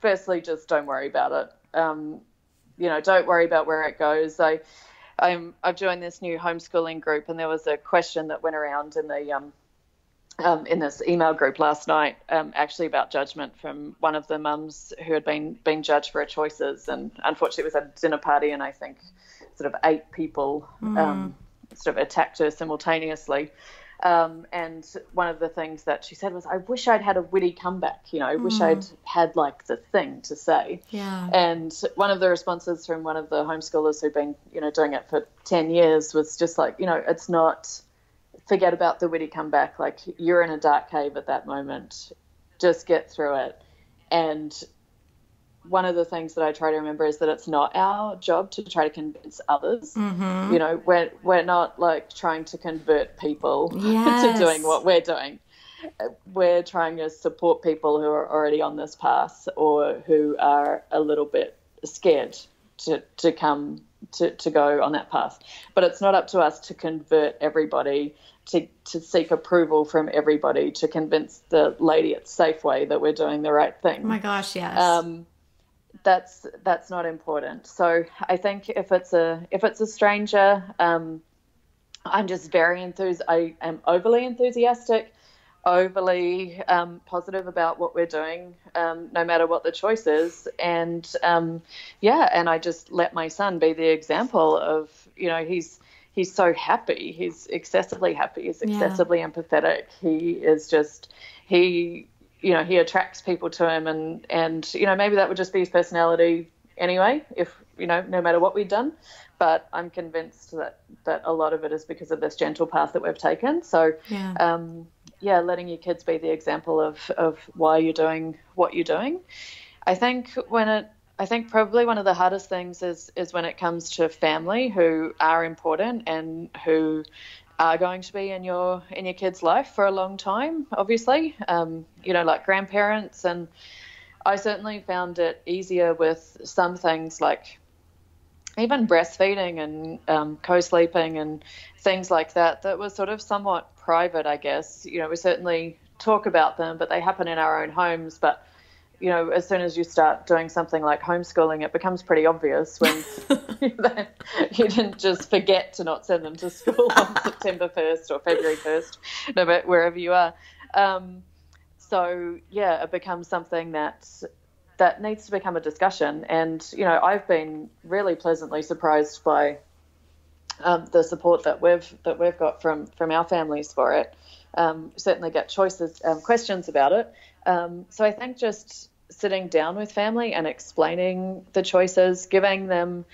firstly, just don't worry about it. Um, you know, don't worry about where it goes. I, I'm, I've joined this new homeschooling group, and there was a question that went around in the um, um, in this email group last night, um, actually about judgment from one of the mums who had been been judged for her choices, and unfortunately it was at a dinner party, and I think sort of eight people mm. sort of attacked her simultaneously. Um, and one of the things that she said was, I wish I'd had a witty comeback, you know, I wish mm. I'd had like the thing to say. Yeah. And one of the responses from one of the homeschoolers who'd been, you know, doing it for 10 years was just like, you know, it's not, forget about the witty comeback. Like you're in a dark cave at that moment. Just get through it. And one of the things that I try to remember is that it's not our job to try to convince others. Mm-hmm. You know, we're we're not like trying to convert people yes. to doing what we're doing. We're trying to support people who are already on this path or who are a little bit scared to to come to, to go on that path. But it's not up to us to convert everybody, to, to seek approval from everybody, to convince the lady at Safeway that we're doing the right thing. Oh my gosh, yes. Um, that's that's not important. So I think if it's a if it's a stranger, um, I'm just very enthused. I am overly enthusiastic, overly um, positive about what we're doing, um, no matter what the choice is. And um, yeah, and I just let my son be the example of you know he's he's so happy. He's excessively happy. He's excessively yeah. empathetic. He is just he you know he attracts people to him and and you know maybe that would just be his personality anyway if you know no matter what we've done but i'm convinced that that a lot of it is because of this gentle path that we've taken so yeah, um, yeah letting your kids be the example of of why you're doing what you're doing i think when it I think probably one of the hardest things is is when it comes to family who are important and who are going to be in your in your kid's life for a long time. Obviously, um, you know, like grandparents, and I certainly found it easier with some things like even breastfeeding and um, co-sleeping and things like that that was sort of somewhat private, I guess. You know, we certainly talk about them, but they happen in our own homes. But you know, as soon as you start doing something like homeschooling, it becomes pretty obvious when you didn't just forget to not send them to school on September 1st or February 1st, no matter wherever you are. Um, so yeah, it becomes something that that needs to become a discussion. And you know, I've been really pleasantly surprised by um, the support that we've that we've got from from our families for it. Um, certainly get choices, um, questions about it. Um, so I think just sitting down with family and explaining the choices, giving them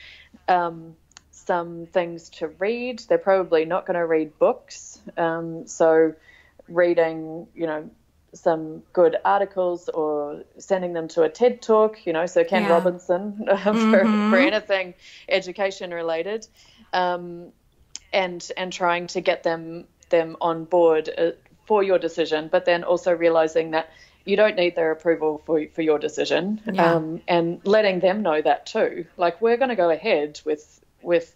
um, some things to read. They're probably not going to read books, um, so reading, you know, some good articles or sending them to a TED talk, you know, so Ken yeah. Robinson for, mm-hmm. for anything education related, um, and and trying to get them them on board uh, for your decision, but then also realizing that you don't need their approval for for your decision, yeah. um, and letting them know that too. Like we're going to go ahead with with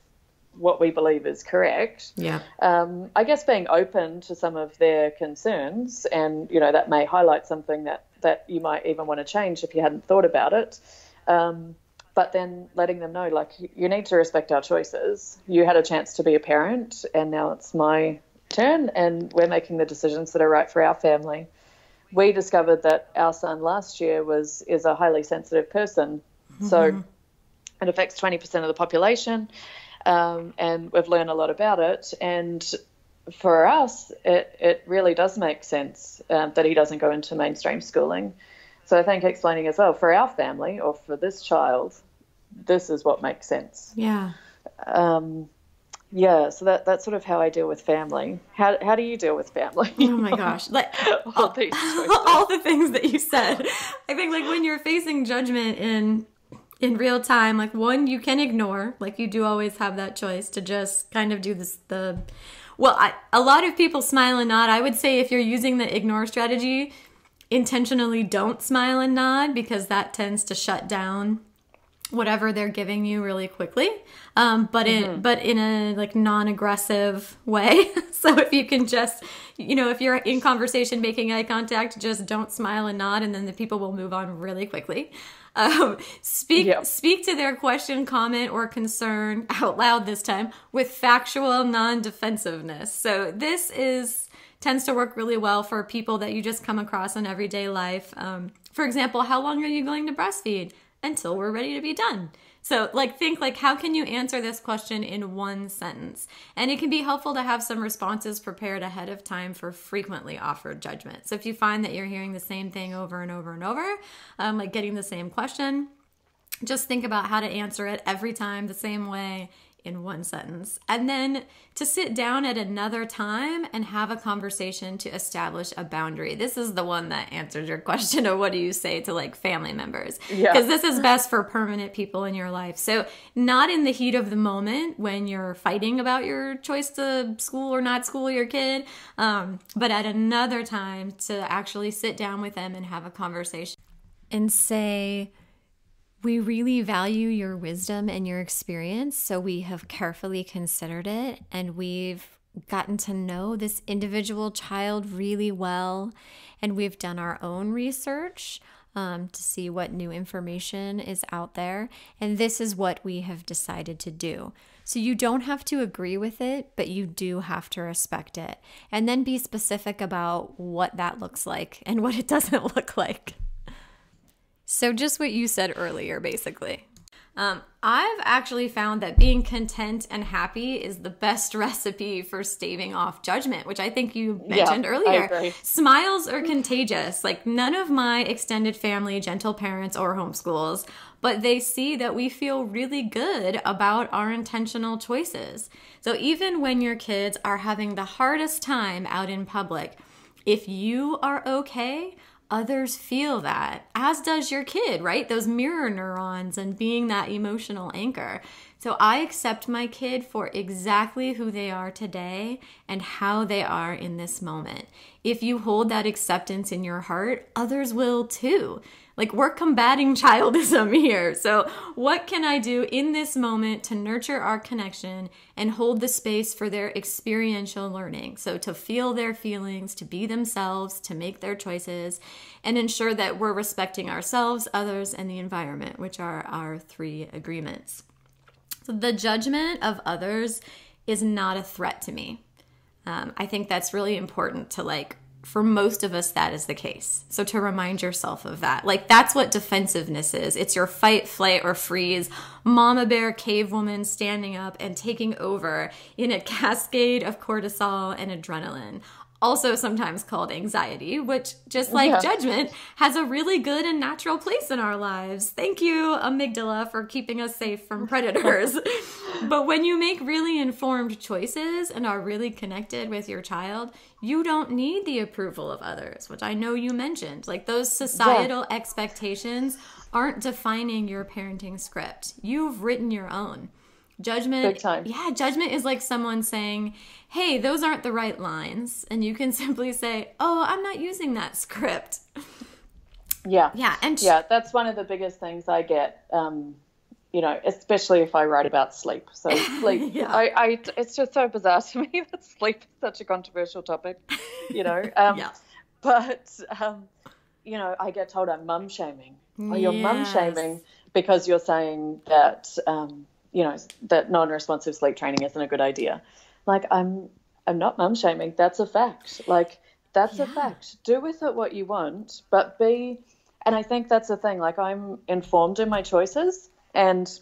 what we believe is correct. Yeah. Um, I guess being open to some of their concerns, and you know that may highlight something that that you might even want to change if you hadn't thought about it. Um, but then letting them know, like you need to respect our choices. You had a chance to be a parent, and now it's my turn, and we're making the decisions that are right for our family we discovered that our son last year was is a highly sensitive person. Mm-hmm. So it affects 20% of the population, um, and we've learned a lot about it. And for us, it, it really does make sense uh, that he doesn't go into mainstream schooling. So I think explaining as well for our family or for this child, this is what makes sense. Yeah. Um, yeah, so that that's sort of how I deal with family. How how do you deal with family? Oh my gosh, like all, these all the things that you said. I think like when you're facing judgment in in real time, like one you can ignore, like you do always have that choice to just kind of do this the well, I, a lot of people smile and nod. I would say if you're using the ignore strategy, intentionally don't smile and nod because that tends to shut down whatever they're giving you really quickly. Um, but in but in a like non-aggressive way. So if you can just you know if you're in conversation making eye contact just don't smile and nod and then the people will move on really quickly um, speak yep. speak to their question comment or concern out loud this time with factual non-defensiveness so this is tends to work really well for people that you just come across in everyday life um, for example how long are you going to breastfeed until we're ready to be done. So, like, think like, how can you answer this question in one sentence? And it can be helpful to have some responses prepared ahead of time for frequently offered judgment. So, if you find that you're hearing the same thing over and over and over, um, like getting the same question, just think about how to answer it every time the same way in one sentence. And then to sit down at another time and have a conversation to establish a boundary. This is the one that answers your question of what do you say to like family members? Because yeah. this is best for permanent people in your life. So, not in the heat of the moment when you're fighting about your choice to school or not school your kid, um, but at another time to actually sit down with them and have a conversation and say, we really value your wisdom and your experience, so we have carefully considered it and we've gotten to know this individual child really well. And we've done our own research um, to see what new information is out there. And this is what we have decided to do. So you don't have to agree with it, but you do have to respect it. And then be specific about what that looks like and what it doesn't look like. So, just what you said earlier, basically. Um, I've actually found that being content and happy is the best recipe for staving off judgment, which I think you mentioned yeah, earlier. Smiles are contagious. Like, none of my extended family, gentle parents, or homeschools, but they see that we feel really good about our intentional choices. So, even when your kids are having the hardest time out in public, if you are okay, others feel that, as does your kid, right? Those mirror neurons and being that emotional anchor. So I accept my kid for exactly who they are today and how they are in this moment. If you hold that acceptance in your heart, others will too. Like we're combating childism here. So, what can I do in this moment to nurture our connection and hold the space for their experiential learning? So, to feel their feelings, to be themselves, to make their choices, and ensure that we're respecting ourselves, others, and the environment, which are our three agreements. So, the judgment of others is not a threat to me. Um, I think that's really important to like for most of us, that is the case. So to remind yourself of that, like that's what defensiveness is. It's your fight, flight, or freeze, mama bear, cave woman standing up and taking over in a cascade of cortisol and adrenaline also sometimes called anxiety, which, just like yeah. judgment, has a really good and natural place in our lives. Thank you, amygdala, for keeping us safe from predators. but when you make really informed choices and are really connected with your child, you don't need the approval of others, which I know you mentioned. Like those societal yeah. expectations aren't defining your parenting script, you've written your own. Judgment, yeah, judgment is like someone saying, "Hey, those aren't the right lines," and you can simply say, "Oh, I'm not using that script." Yeah, yeah, and yeah, that's one of the biggest things I get. Um, you know, especially if I write about sleep. So sleep, yeah. I, I, it's just so bizarre to me that sleep is such a controversial topic. You know, um, yeah. but um, you know, I get told I'm mum shaming. Or you're mum shaming because you're saying that um, you know that non-responsive sleep training isn't a good idea like i'm i'm not mum shaming that's a fact like that's yeah. a fact do with it what you want but be and i think that's the thing like i'm informed in my choices and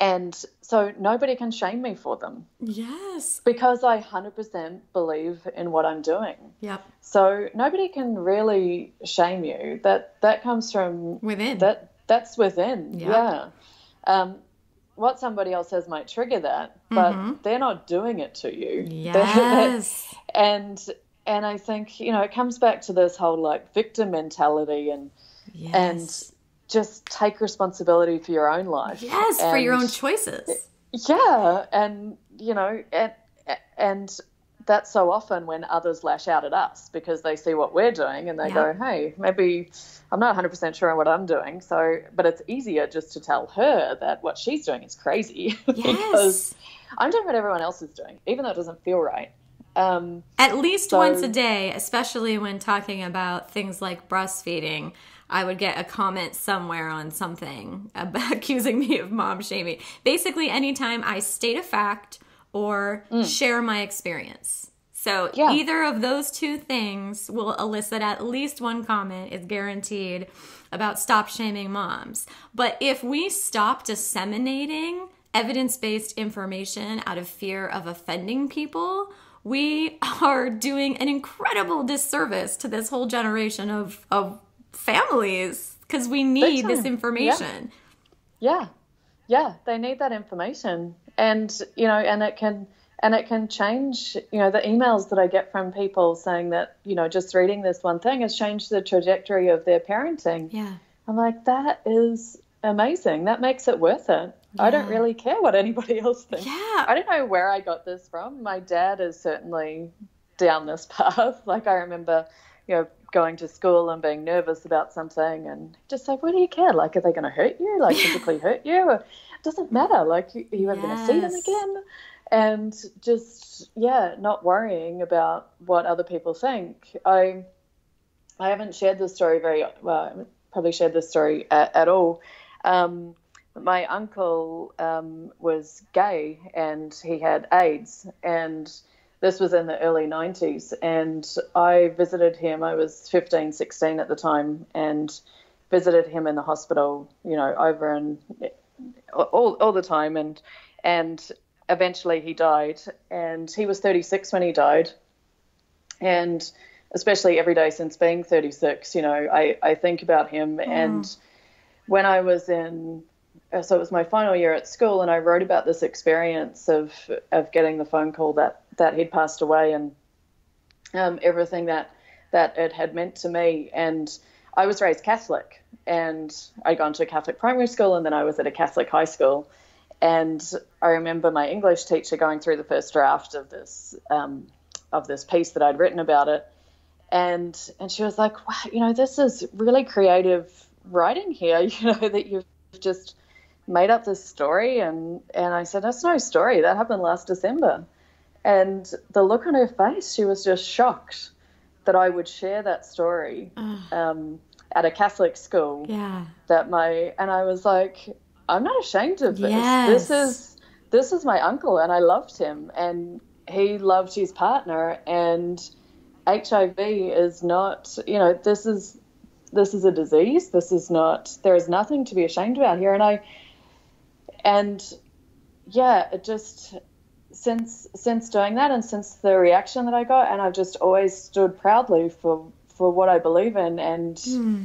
and so nobody can shame me for them Yes. because I 100% believe in what I'm doing. Yep. So nobody can really shame you. That that comes from Within. that that's within. Yeah. Yeah. Um, what somebody else says might trigger that, but mm-hmm. they're not doing it to you. Yes. and and I think you know it comes back to this whole like victim mentality and yes. and just take responsibility for your own life. yes, for your own choices. yeah, and you know, and and that's so often when others lash out at us because they see what we're doing and they Yeah. go, "Hey, maybe I'm not 100% sure on what I'm doing." So, but it's easier just to tell her that what she's doing is crazy because I'm doing what everyone else is doing, even though it doesn't feel right. Um, At least So- once a day, especially when talking about things like breastfeeding, I would get a comment somewhere on something about accusing me of mom shaming. Basically, anytime I state a fact or mm. share my experience. So Yeah. either of those two things will elicit at least one comment, is guaranteed, about stop shaming moms. But if we stop disseminating evidence based information out of fear of offending people, we are doing an incredible disservice to this whole generation of, of families because we need this information. Yeah, yeah, they need that information, and you know, and it can and it can change. You know, the emails that I get from people saying that you know just reading this one thing has changed the trajectory of their parenting. Yeah. I'm like, that is amazing. That makes it worth it. I don't really care what anybody else thinks. Yeah. I don't know where I got this from. My dad is certainly down this path. Like I remember, you know, going to school and being nervous about something and just like, what do you care? Like, are they going to hurt you? Like physically hurt you? Or, doesn't matter. Like, are you ever going to see them again? And just, yeah, not worrying about what other people think. I, I haven't shared this story very well. Probably shared this story at, at all. Um, my uncle um, was gay and he had AIDS, and this was in the early 90s. And I visited him, I was 15, 16 at the time, and visited him in the hospital, you know, over and all, all the time. And, and eventually he died, and he was 36 when he died. And especially every day since being 36, you know, I, I think about him. And when I was in, uh, so it was my final year at school, and I wrote about this experience of of getting the phone call that that he'd passed away and um, everything that that it had meant to me. And I was raised Catholic, and I'd gone to a Catholic primary school, and then I was at a Catholic high school. And I remember my English teacher going through the first draft of this um, of this piece that I'd written about it, and and she was like, "Wow, you know, this is really creative writing here. You know that you've just made up this story." And and I said, "That's no story. That happened last December." And the look on her face, she was just shocked that I would share that story um, at a Catholic school Yeah. that my and I was like, I'm not ashamed of this. Yes. This is this is my uncle and I loved him and he loved his partner and HIV is not you know, this is this is a disease. This is not there is nothing to be ashamed about here and I and yeah, it just since since doing that and since the reaction that I got and I've just always stood proudly for for what I believe in and hmm.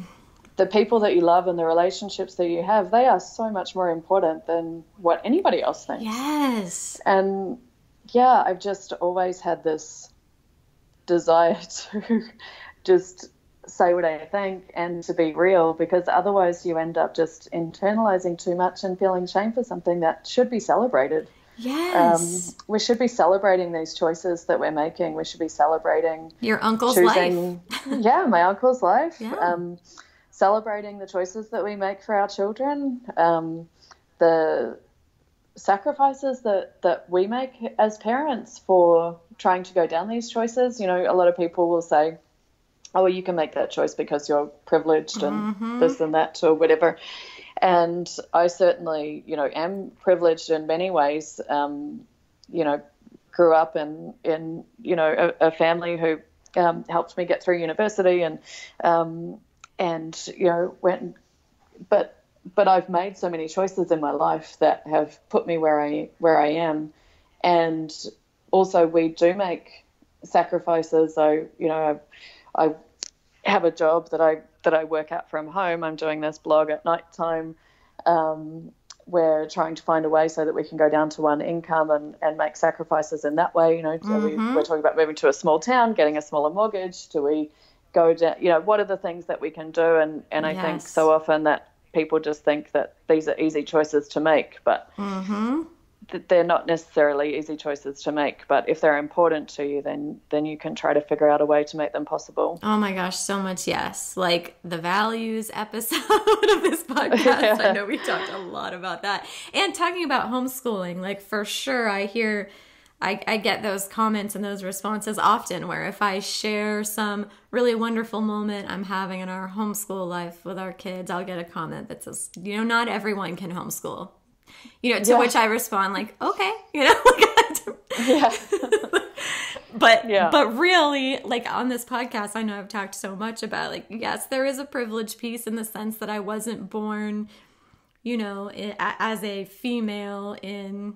the people that you love and the relationships that you have, they are so much more important than what anybody else thinks. Yes. And yeah, I've just always had this desire to just say what I think and to be real because otherwise you end up just internalizing too much and feeling shame for something that should be celebrated. Um, Yes. we should be celebrating these choices that we're making. We should be celebrating Your uncle's life. yeah, my uncle's life. Yeah. Um, celebrating the choices that we make for our children, um, the sacrifices that that we make as parents for trying to go down these choices. You know, a lot of people will say, "Oh, well, you can make that choice because you're privileged and this and that or whatever." And I certainly, you know, am privileged in many ways. Um, you know, grew up in in you know a, a family who um, helped me get through university and um, and you know went but but I've made so many choices in my life that have put me where I where I am, and also we do make sacrifices. So you know, I, I have a job that I that I work out from home. I'm doing this blog at night time. Um, we're trying to find a way so that we can go down to one income and, and make sacrifices in that way. You know, mm-hmm. we, we're talking about moving to a small town, getting a smaller mortgage. Do we go down? You know, what are the things that we can do? And and I yes. think so often that people just think that these are easy choices to make, but mm-hmm they're not necessarily easy choices to make, but if they're important to you, then then you can try to figure out a way to make them possible. Oh my gosh, so much yes! Like the values episode of this podcast. Yeah. I know we talked a lot about that, and talking about homeschooling. Like for sure, I hear. I, I get those comments and those responses often where if I share some really wonderful moment I'm having in our homeschool life with our kids, I'll get a comment that says, you know, not everyone can homeschool you know to yeah. which i respond like okay you know yeah but yeah. but really like on this podcast i know i've talked so much about like yes there is a privilege piece in the sense that i wasn't born you know as a female in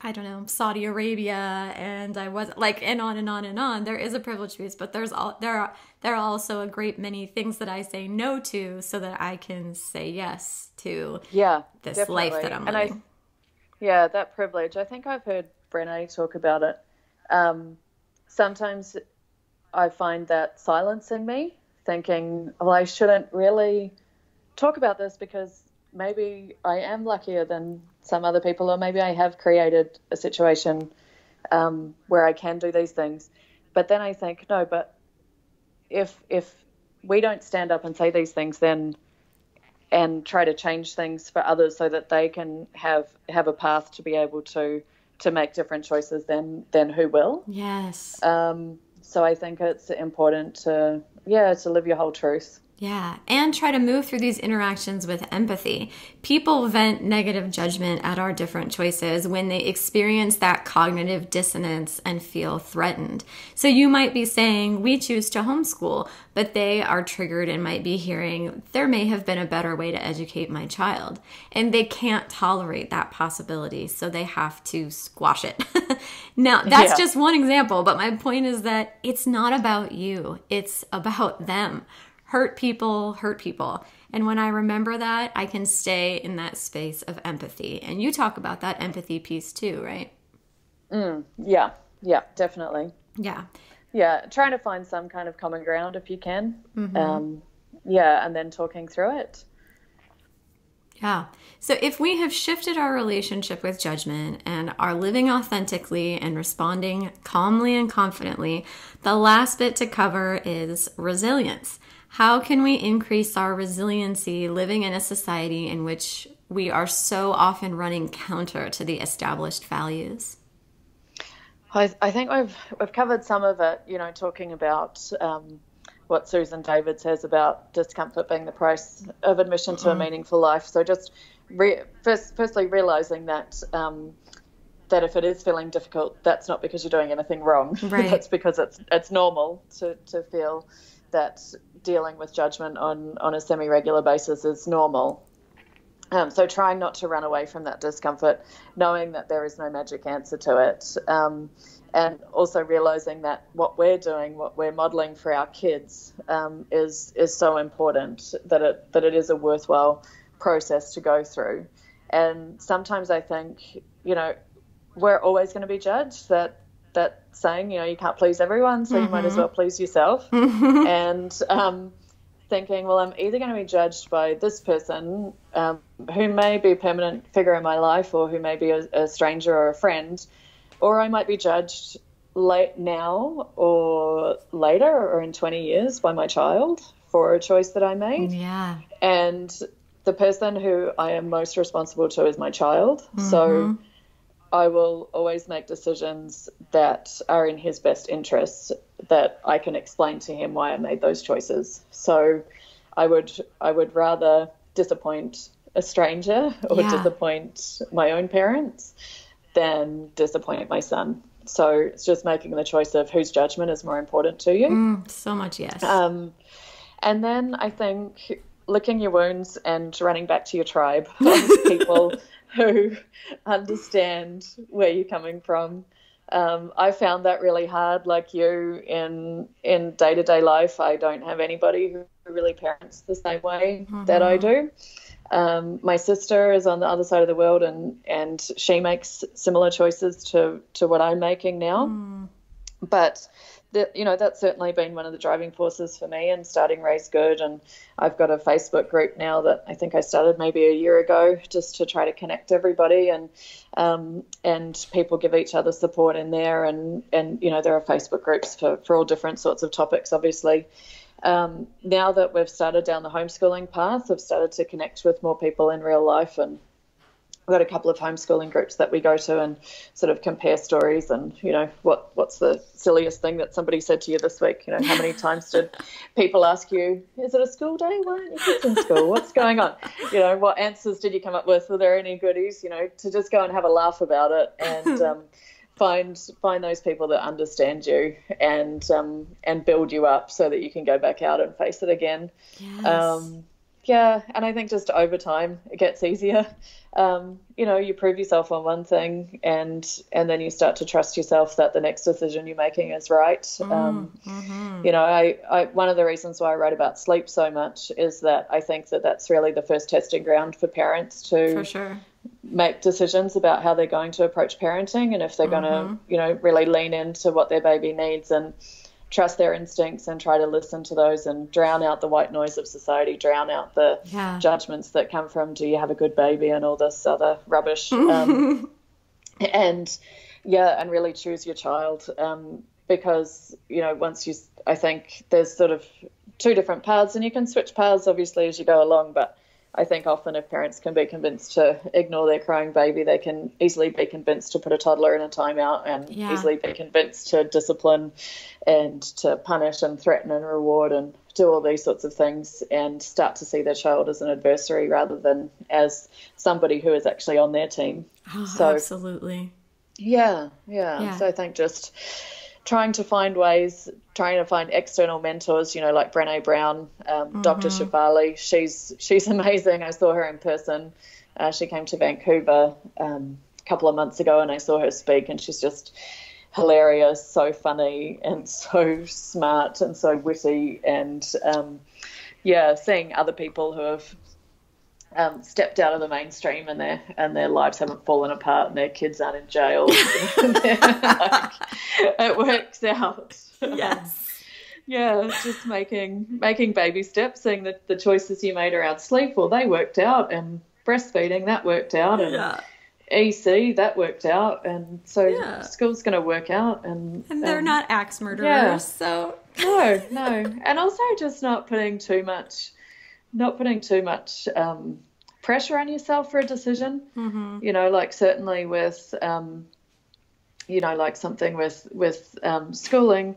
I don't know, Saudi Arabia and I was like and on and on and on. There is a privilege piece, but there's all there are there are also a great many things that I say no to so that I can say yes to yeah, this definitely. life that I'm and living. I, yeah, that privilege. I think I've heard Brené talk about it. Um, sometimes I find that silence in me, thinking, well, I shouldn't really talk about this because maybe I am luckier than some other people, or maybe I have created a situation um, where I can do these things. But then I think, no, but if if we don't stand up and say these things, then and try to change things for others so that they can have have a path to be able to to make different choices, then then who will? Yes. Um, so I think it's important to yeah to live your whole truth. Yeah, and try to move through these interactions with empathy. People vent negative judgment at our different choices when they experience that cognitive dissonance and feel threatened. So you might be saying, We choose to homeschool, but they are triggered and might be hearing, There may have been a better way to educate my child. And they can't tolerate that possibility, so they have to squash it. now, that's yeah. just one example, but my point is that it's not about you, it's about them hurt people hurt people. And when I remember that, I can stay in that space of empathy. And you talk about that empathy piece too, right? Mm, yeah, yeah, definitely. Yeah. Yeah, trying to find some kind of common ground if you can. Mm-hmm. Um, yeah, and then talking through it. Yeah. So if we have shifted our relationship with judgment and are living authentically and responding calmly and confidently, the last bit to cover is resilience. How can we increase our resiliency living in a society in which we are so often running counter to the established values? I, I think we've we've covered some of it. You know, talking about um, what Susan David says about discomfort being the price of admission to a meaningful life. So just re- first, firstly realizing that um, that if it is feeling difficult, that's not because you're doing anything wrong. Right. that's because it's it's normal to to feel that dealing with judgment on, on a semi regular basis is normal. Um, so trying not to run away from that discomfort, knowing that there is no magic answer to it, um, and also realizing that what we're doing, what we're modeling for our kids, um, is is so important that it that it is a worthwhile process to go through. And sometimes I think, you know, we're always going to be judged. That that saying, you know, you can't please everyone, so mm-hmm. you might as mm-hmm. well please yourself. And um, thinking, well, I'm either going to be judged by this person um, who may be a permanent figure in my life or who may be a, a stranger or a friend, or I might be judged late now or later or in 20 years by my child for a choice that I made. Yeah. And the person who I am most responsible to is my child. Mm-hmm. So I will always make decisions that are in his best interests that I can explain to him why I made those choices. So I would I would rather disappoint a stranger or yeah. disappoint my own parents than disappoint my son. So it's just making the choice of whose judgment is more important to you. Mm, so much, yes. Um, and then I think licking your wounds and running back to your tribe people who understand where you're coming from. Um, I found that really hard, like you, in in day to day life. I don't have anybody who really parents the same way that I do. Um, my sister is on the other side of the world, and and she makes similar choices to to what I'm making now. But that you know that's certainly been one of the driving forces for me in starting Raised Good, and I've got a Facebook group now that I think I started maybe a year ago, just to try to connect everybody, and um, and people give each other support in there, and and you know there are Facebook groups for for all different sorts of topics, obviously. Um, now that we've started down the homeschooling path, I've started to connect with more people in real life and we've got a couple of homeschooling groups that we go to and sort of compare stories and you know what what's the silliest thing that somebody said to you this week? You know how many times did people ask you is it a school day? Why aren't your kids in school what's going on? You know what answers did you come up with? Were there any goodies you know to just go and have a laugh about it and um, find find those people that understand you and um, and build you up so that you can go back out and face it again. Yes. um, yeah, and I think just over time it gets easier. Um, you know, you prove yourself on one thing, and and then you start to trust yourself that the next decision you're making is right. Um, You know, I, I one of the reasons why I write about sleep so much is that I think that that's really the first testing ground for parents to For sure. make decisions about how they're going to approach parenting and if they're going to, you know, really lean into what their baby needs and trust their instincts and try to listen to those and drown out the white noise of society, drown out the Yeah. judgments that come from do you have a good baby and all this other rubbish. Um, and yeah, and really choose your child um, because, you know, once you, I think there's sort of two different paths and you can switch paths obviously as you go along, but I think often if parents can be convinced to ignore their crying baby, they can easily be convinced to put a toddler in a timeout and Yeah. easily be convinced to discipline and to punish and threaten and reward and do all these sorts of things and start to see their child as an adversary rather than as somebody who is actually on their team. Oh, So- absolutely. Yeah, yeah, Yeah. So I think just trying to find ways, trying to find external mentors, you know, like Brené Brown, um, Dr. Shefali. She's she's amazing. I saw her in person. Uh, she came to Vancouver um, a couple of months ago, and I saw her speak, and she's just hilarious, so funny, and so smart, and so witty, and um, yeah, seeing other people who have um, stepped out of the mainstream and their and their lives haven't fallen apart and their kids aren't in jail. like, it works out. Yes. Yeah, just making making baby steps, seeing that the choices you made around sleep, well, they worked out, and breastfeeding that worked out, and Yeah. EC that worked out, and so Yeah. school's going to work out, and And they're um, not axe murderers, yeah. so no, no, and also just not putting too much, not putting too much um, pressure on yourself for a decision. Mm-hmm. You know, like certainly with, um, you know, like something with with um, schooling,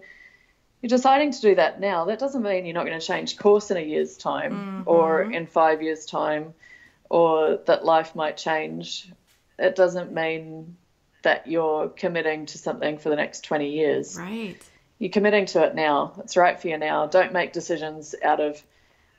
you're deciding to do that now. That doesn't mean you're not going to change course in a year's time or in five years' time, or that life might change. It doesn't mean that you're committing to something for the next 20 years right. you're committing to it now. It's right for you now. Don't make decisions out of,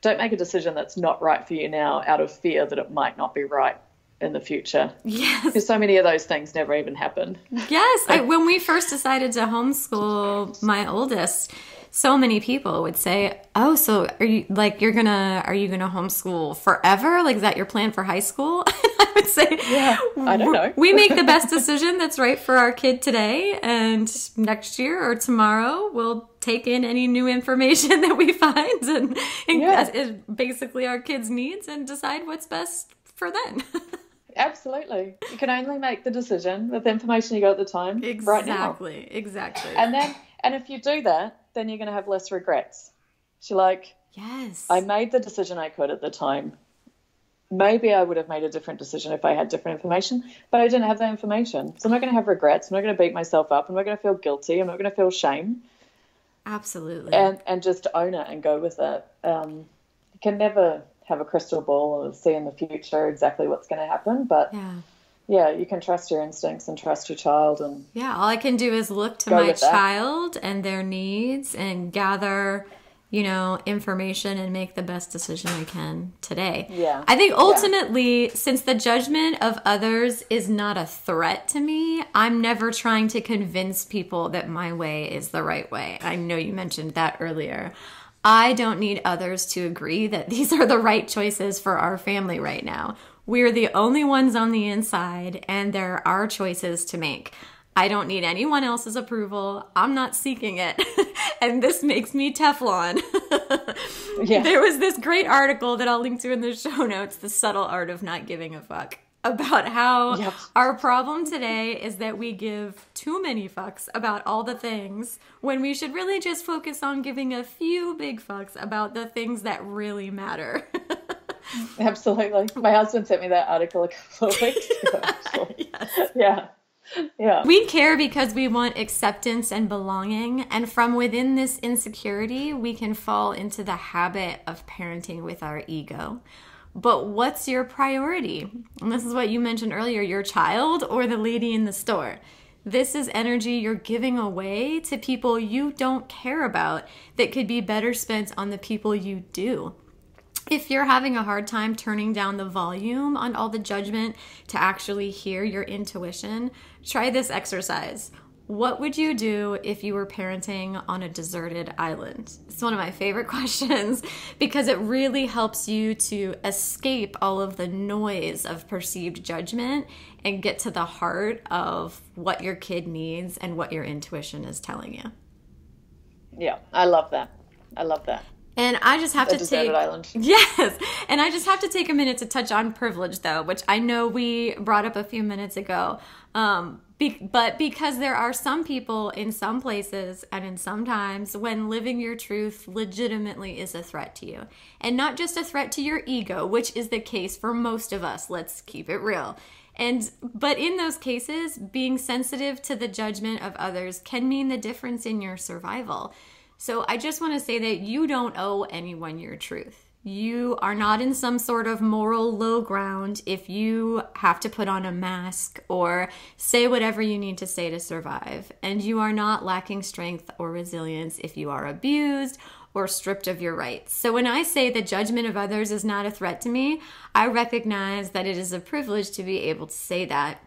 don't make a decision that's not right for you now out of fear that it might not be right in the future. Yes. Because so many of those things never even happen. Yes, I, when we first decided to homeschool my oldest, so many people would say, "Oh, so are you like you're gonna are you gonna homeschool forever? Like is that your plan for high school?" I would say, Yeah, I don't know. we make the best decision that's right for our kid today, and next year or tomorrow we'll take in any new information that we find and, and Yeah. basically our kids' needs and decide what's best for them. Absolutely. You can only make the decision with the information you got at the time right now. exactly, exactly. And then, and if you do that, then you're going to have less regrets. So like, yes, I made the decision I could at the time. Maybe I would have made a different decision if I had different information, but I didn't have that information. So I'm not going to have regrets. I'm not going to beat myself up. I'm not going to feel guilty. I'm not going to feel shame. absolutely. And and just own it and go with it. Um, you can never have a crystal ball or see in the future exactly what's going to happen, but yeah. Yeah, you can trust your instincts and trust your child. And Yeah, all I can do is look to my with that. child and their needs and gather you know, information and make the best decision I can today. Yeah. I think ultimately, yeah. since the judgment of others is not a threat to me, I'm never trying to convince people that my way is the right way. I know you mentioned that earlier. I don't need others to agree that these are the right choices for our family right now. We're the only ones on the inside, and there are choices to make. I don't need anyone else's approval. I'm not seeking it. and this makes me Teflon. yeah. There was this great article that I'll link to in the show notes The Subtle Art of Not Giving a Fuck about how yep. our problem today is that we give too many fucks about all the things when we should really just focus on giving a few big fucks about the things that really matter. Absolutely. My husband sent me that article a couple of weeks ago. yes. Yeah yeah. We care because we want acceptance and belonging. And from within this insecurity, we can fall into the habit of parenting with our ego. But what's your priority? And this is what you mentioned earlier your child or the lady in the store. This is energy you're giving away to people you don't care about that could be better spent on the people you do if you're having a hard time turning down the volume on all the judgment to actually hear your intuition, try this exercise. What would you do if you were parenting on a deserted island? It's one of my favorite questions because it really helps you to escape all of the noise of perceived judgment and get to the heart of what your kid needs and what your intuition is telling you. Yeah, I love that. I love that. And I just have to take island. yes, and I just have to take a minute to touch on privilege, though, which I know we brought up a few minutes ago. Um, be, but because there are some people in some places and in some times when living your truth legitimately is a threat to you, and not just a threat to your ego, which is the case for most of us. Let's keep it real. And but in those cases, being sensitive to the judgment of others can mean the difference in your survival. So I just want to say that you don't owe anyone your truth. You are not in some sort of moral low ground if you have to put on a mask or say whatever you need to say to survive. And you are not lacking strength or resilience if you are abused or stripped of your rights. So when I say the judgment of others is not a threat to me, I recognize that it is a privilege to be able to say that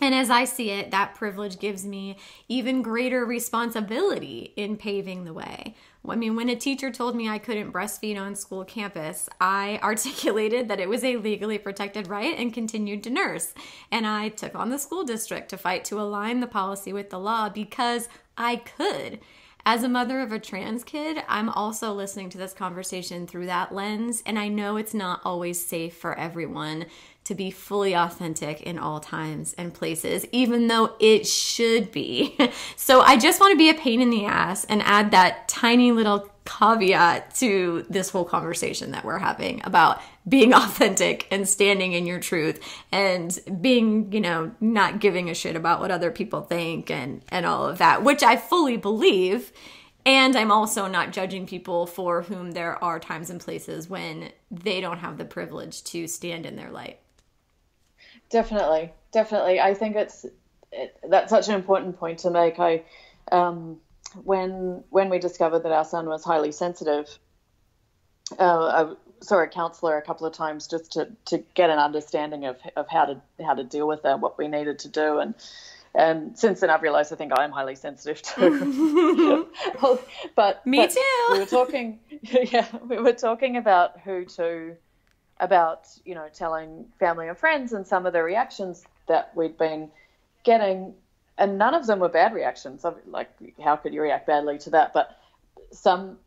and as I see it, that privilege gives me even greater responsibility in paving the way. I mean, when a teacher told me I couldn't breastfeed on school campus, I articulated that it was a legally protected right and continued to nurse. And I took on the school district to fight to align the policy with the law because I could. As a mother of a trans kid, I'm also listening to this conversation through that lens, and I know it's not always safe for everyone to be fully authentic in all times and places, even though it should be. so I just want to be a pain in the ass and add that tiny little caveat to this whole conversation that we're having about being authentic and standing in your truth and being, you know, not giving a shit about what other people think and and all of that, which I fully believe. And I'm also not judging people for whom there are times and places when they don't have the privilege to stand in their light. Definitely, definitely. I think it's it, that's such an important point to make. I um, when when we discovered that our son was highly sensitive, uh, I saw a counselor a couple of times just to, to get an understanding of, of how to how to deal with that, what we needed to do, and and since then I've realized I think I'm highly sensitive too. but me but too. We were talking, yeah, we were talking about who to about you know telling family and friends and some of the reactions that we'd been getting. And none of them were bad reactions. Like how could you react badly to that? But some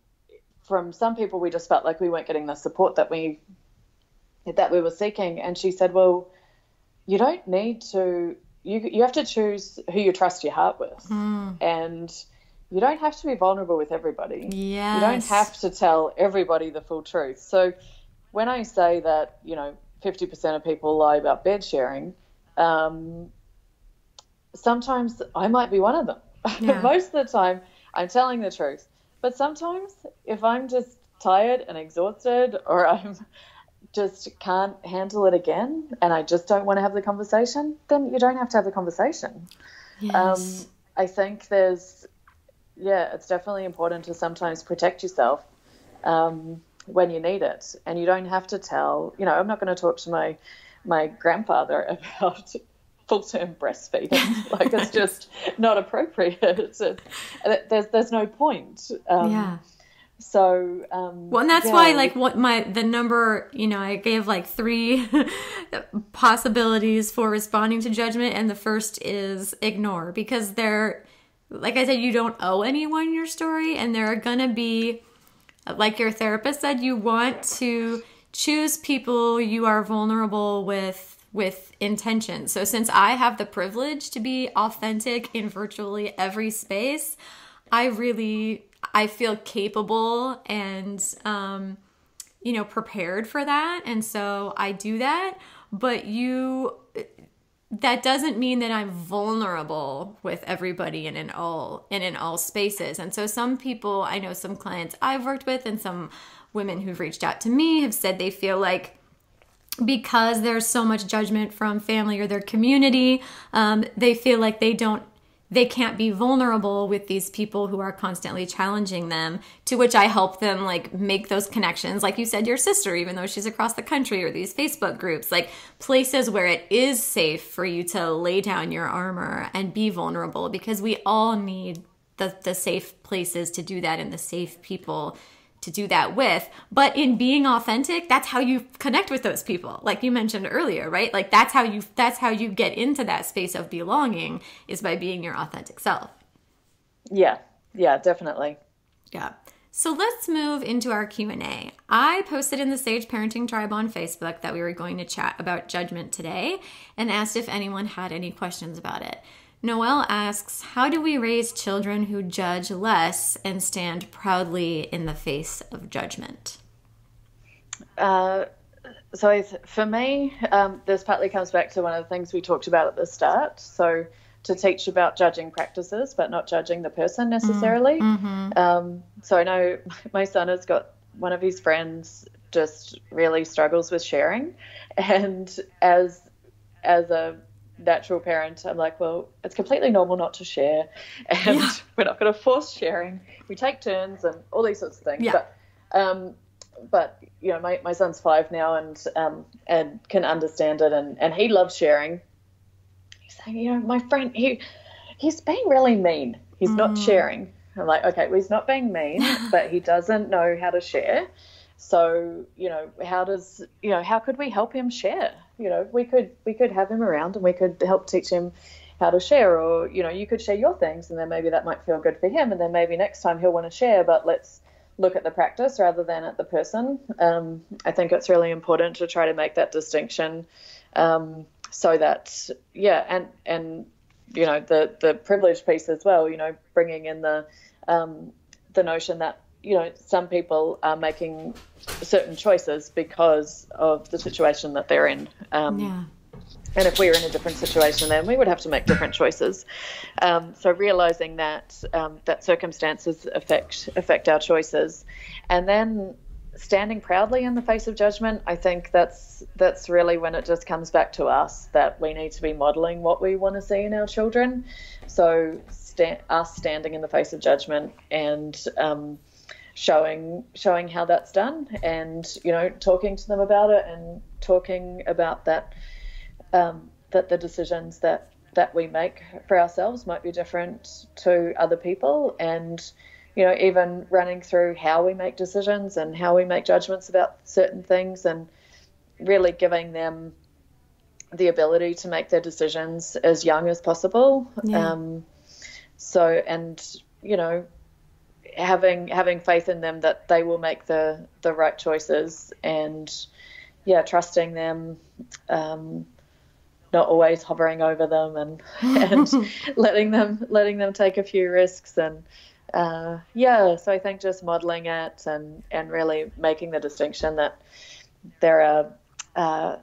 from some people we just felt like we weren't getting the support that we that we were seeking. And she said well you don't need to you you have to choose who you trust your heart with. Mm. and you don't have to be vulnerable with everybody. You don't have to tell everybody the full truth. So when I say that, you know, 50% of people lie about bed sharing, um, sometimes I might be one of them. Yeah. Most of the time, I'm telling the truth. But sometimes, if I'm just tired and exhausted, or I'm just can't handle it again, and I just don't want to have the conversation, then you don't have to have the conversation. Yes. Um, I think there's, yeah, it's definitely important to sometimes protect yourself um, when you need it, and you don't have to tell. You know, I'm not going to talk to my my grandfather about full term breastfeeding. like it's just not appropriate. It's there's there's no point. Um, yeah. So um, well, and that's yeah, why like what my the number you know I gave like three possibilities for responding to judgment, and the first is ignore because they're like I said, you don't owe anyone your story, and there are gonna be like your therapist said, you want to choose people you are vulnerable with with intention. So since I have the privilege to be authentic in virtually every space, I really I feel capable and um, you know prepared for that, and so I do that. But you that doesn't mean that I'm vulnerable with everybody and in all and in all spaces. And so some people, I know some clients I've worked with and some women who've reached out to me have said they feel like because there's so much judgment from family or their community, um, they feel like they don't they can't be vulnerable with these people who are constantly challenging them to which i help them like make those connections. Like you said your sister even though she's across the country or these facebook groups like places where it is safe for you to lay down your armor and be vulnerable because we all need the, the safe places to do that and the safe people to do that with. But in being authentic, that's how you connect with those people. Like you mentioned earlier, right? Like that's how you that's how you get into that space of belonging is by being your authentic self. Yeah. Yeah, definitely. Yeah. So let's move into our Q&A. I posted in the Sage Parenting Tribe on Facebook that we were going to chat about judgment today and asked if anyone had any questions about it. Noelle asks, How do we raise children who judge less and stand proudly in the face of judgment? Uh, so, for me, um, this partly comes back to one of the things we talked about at the start. So, to teach about judging practices, but not judging the person necessarily. Mm-hmm. Um, so, I know my son has got one of his friends just really struggles with sharing, and as as a natural parent, I'm like, well, it's completely normal not to share, and yeah. we're not going to force sharing. We take turns and all these sorts of things. Yeah. But, um, but you know, my, my son's five now and um, and can understand it, and, and he loves sharing. He's saying, you know, my friend, he he's being really mean. He's mm. not sharing. I'm like, okay, well, he's not being mean, but he doesn't know how to share. So, you know, how does, you know, how could we help him share? You know, we could we could have him around and we could help teach him how to share or, you know, you could share your things and then maybe that might feel good for him and then maybe next time he'll want to share, but let's look at the practice rather than at the person. Um, I think it's really important to try to make that distinction um, so that, yeah, and, and, you know, the, the privilege piece as well, you know, bringing in the, um, the notion that you know, some people are making certain choices because of the situation that they're in. Um, yeah. And if we were in a different situation, then we would have to make different choices. Um, so realizing that um, that circumstances affect affect our choices, and then standing proudly in the face of judgment, I think that's that's really when it just comes back to us that we need to be modeling what we want to see in our children. So sta- us standing in the face of judgment and um, showing showing how that's done and you know talking to them about it and talking about that um, that the decisions that that we make for ourselves might be different to other people and you know even running through how we make decisions and how we make judgments about certain things and really giving them the ability to make their decisions as young as possible yeah. um, so and you know having having faith in them that they will make the the right choices and yeah trusting them um, not always hovering over them and and letting them letting them take a few risks and uh, yeah so I think just modeling it and and really making the distinction that there are uh,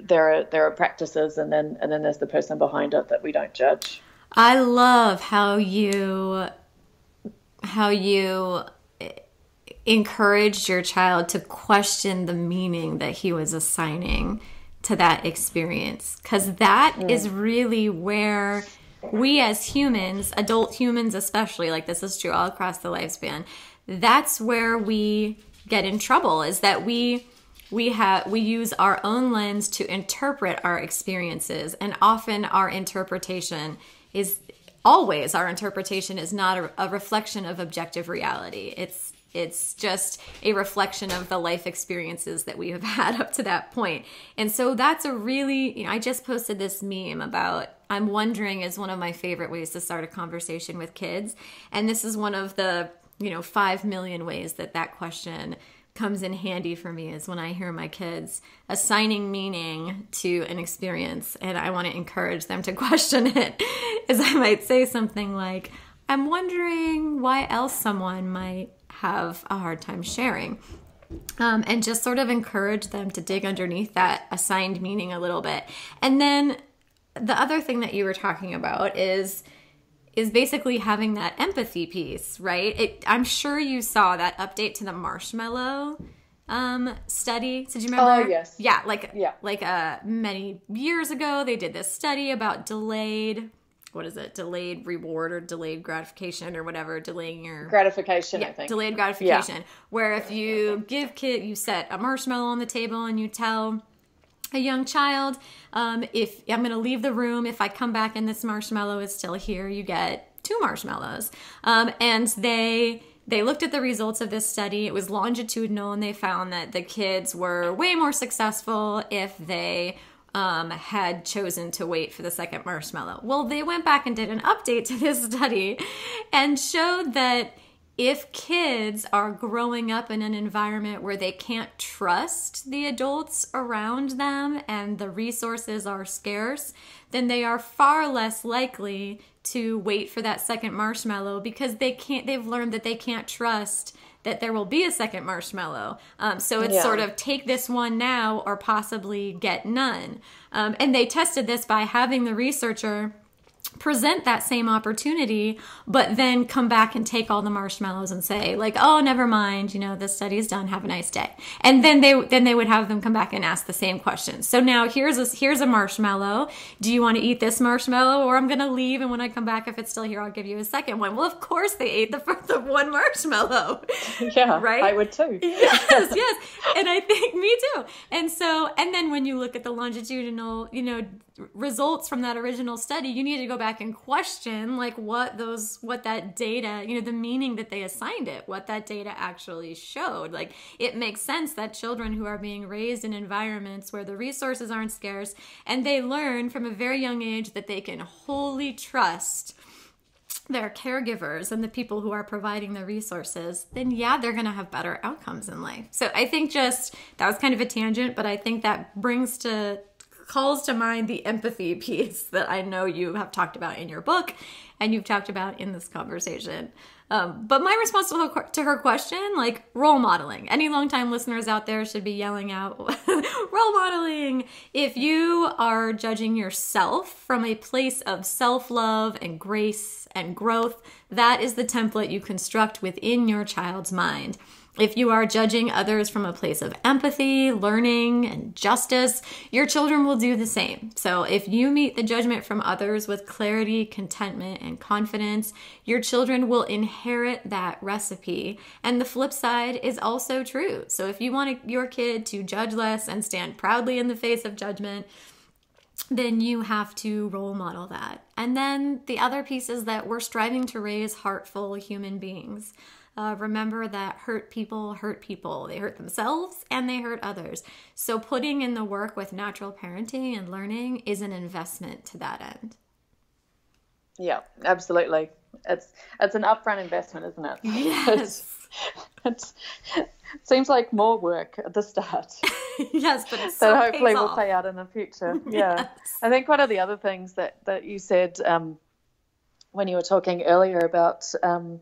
there are there are practices and then and then there's the person behind it that we don't judge. I love how you how you encouraged your child to question the meaning that he was assigning to that experience because that mm. is really where we as humans adult humans especially like this is true all across the lifespan that's where we get in trouble is that we we have we use our own lens to interpret our experiences and often our interpretation is always our interpretation is not a, a reflection of objective reality it's it's just a reflection of the life experiences that we have had up to that point. And so that's a really, you know, I just posted this meme about I'm wondering is one of my favorite ways to start a conversation with kids. And this is one of the, you know, 5 million ways that that question comes in handy for me is when I hear my kids assigning meaning to an experience and I want to encourage them to question it. Is I might say something like, I'm wondering why else someone might have a hard time sharing. Um, and just sort of encourage them to dig underneath that assigned meaning a little bit. And then the other thing that you were talking about is is basically having that empathy piece, right? It, I'm sure you saw that update to the marshmallow um, study. Did you remember? Oh yes. Yeah, like yeah. like uh, many years ago, they did this study about delayed what is it delayed reward or delayed gratification or whatever delaying your gratification yeah, i think delayed gratification yeah. where if you give kid you set a marshmallow on the table and you tell a young child um, if i'm going to leave the room if i come back and this marshmallow is still here you get two marshmallows um, and they they looked at the results of this study. It was longitudinal, and they found that the kids were way more successful if they um, had chosen to wait for the second marshmallow. Well, they went back and did an update to this study and showed that if kids are growing up in an environment where they can't trust the adults around them and the resources are scarce, then they are far less likely to wait for that second marshmallow because they can't they've learned that they can't trust that there will be a second marshmallow. Um, so it's yeah. sort of take this one now or possibly get none. Um, and they tested this by having the researcher present that same opportunity but then come back and take all the marshmallows and say like oh never mind you know this study is done have a nice day. And then they then they would have them come back and ask the same questions so now here's a here's a marshmallow. Do you want to eat this marshmallow or i'm gonna leave and when i come back if it's still here i'll give you a second one? Well of course they ate the first the one marshmallow. Yeah right? i would too. Yes yes. And i think me too. And so and then when you look at the longitudinal you know results from that original study you need to go back and question like what those what that data you know the meaning that they assigned it what that data actually showed like it makes sense that children who are being raised in environments where the resources aren't scarce and they learn from a very young age that they can wholly trust their caregivers and the people who are providing the resources, then yeah, they're going to have better outcomes in life. So I think just that was kind of a tangent, but I think that brings to calls to mind the empathy piece that I know you have talked about in your book and you've talked about in this conversation. Um, but my response to her, to her question, like role modeling. Any longtime listeners out there should be yelling out role modeling. If you are judging yourself from a place of self love and grace and growth, that is the template you construct within your child's mind. If you are judging others from a place of empathy, learning, and justice, your children will do the same. So, if you meet the judgment from others with clarity, contentment, and confidence, your children will inherit that recipe. And the flip side is also true. So, if you want your kid to judge less and stand proudly in the face of judgment, then you have to role model that. And then the other piece is that we're striving to raise heartful human beings. Uh, remember that hurt people hurt people. They hurt themselves and they hurt others. So putting in the work with natural parenting and learning is an investment to that end. Yeah, absolutely. It's it's an upfront investment, isn't it? Yes. it's, it seems like more work at the start. yes, but it's so hopefully will pay out in the future. Yeah, yes. I think one of the other things that that you said um, when you were talking earlier about um,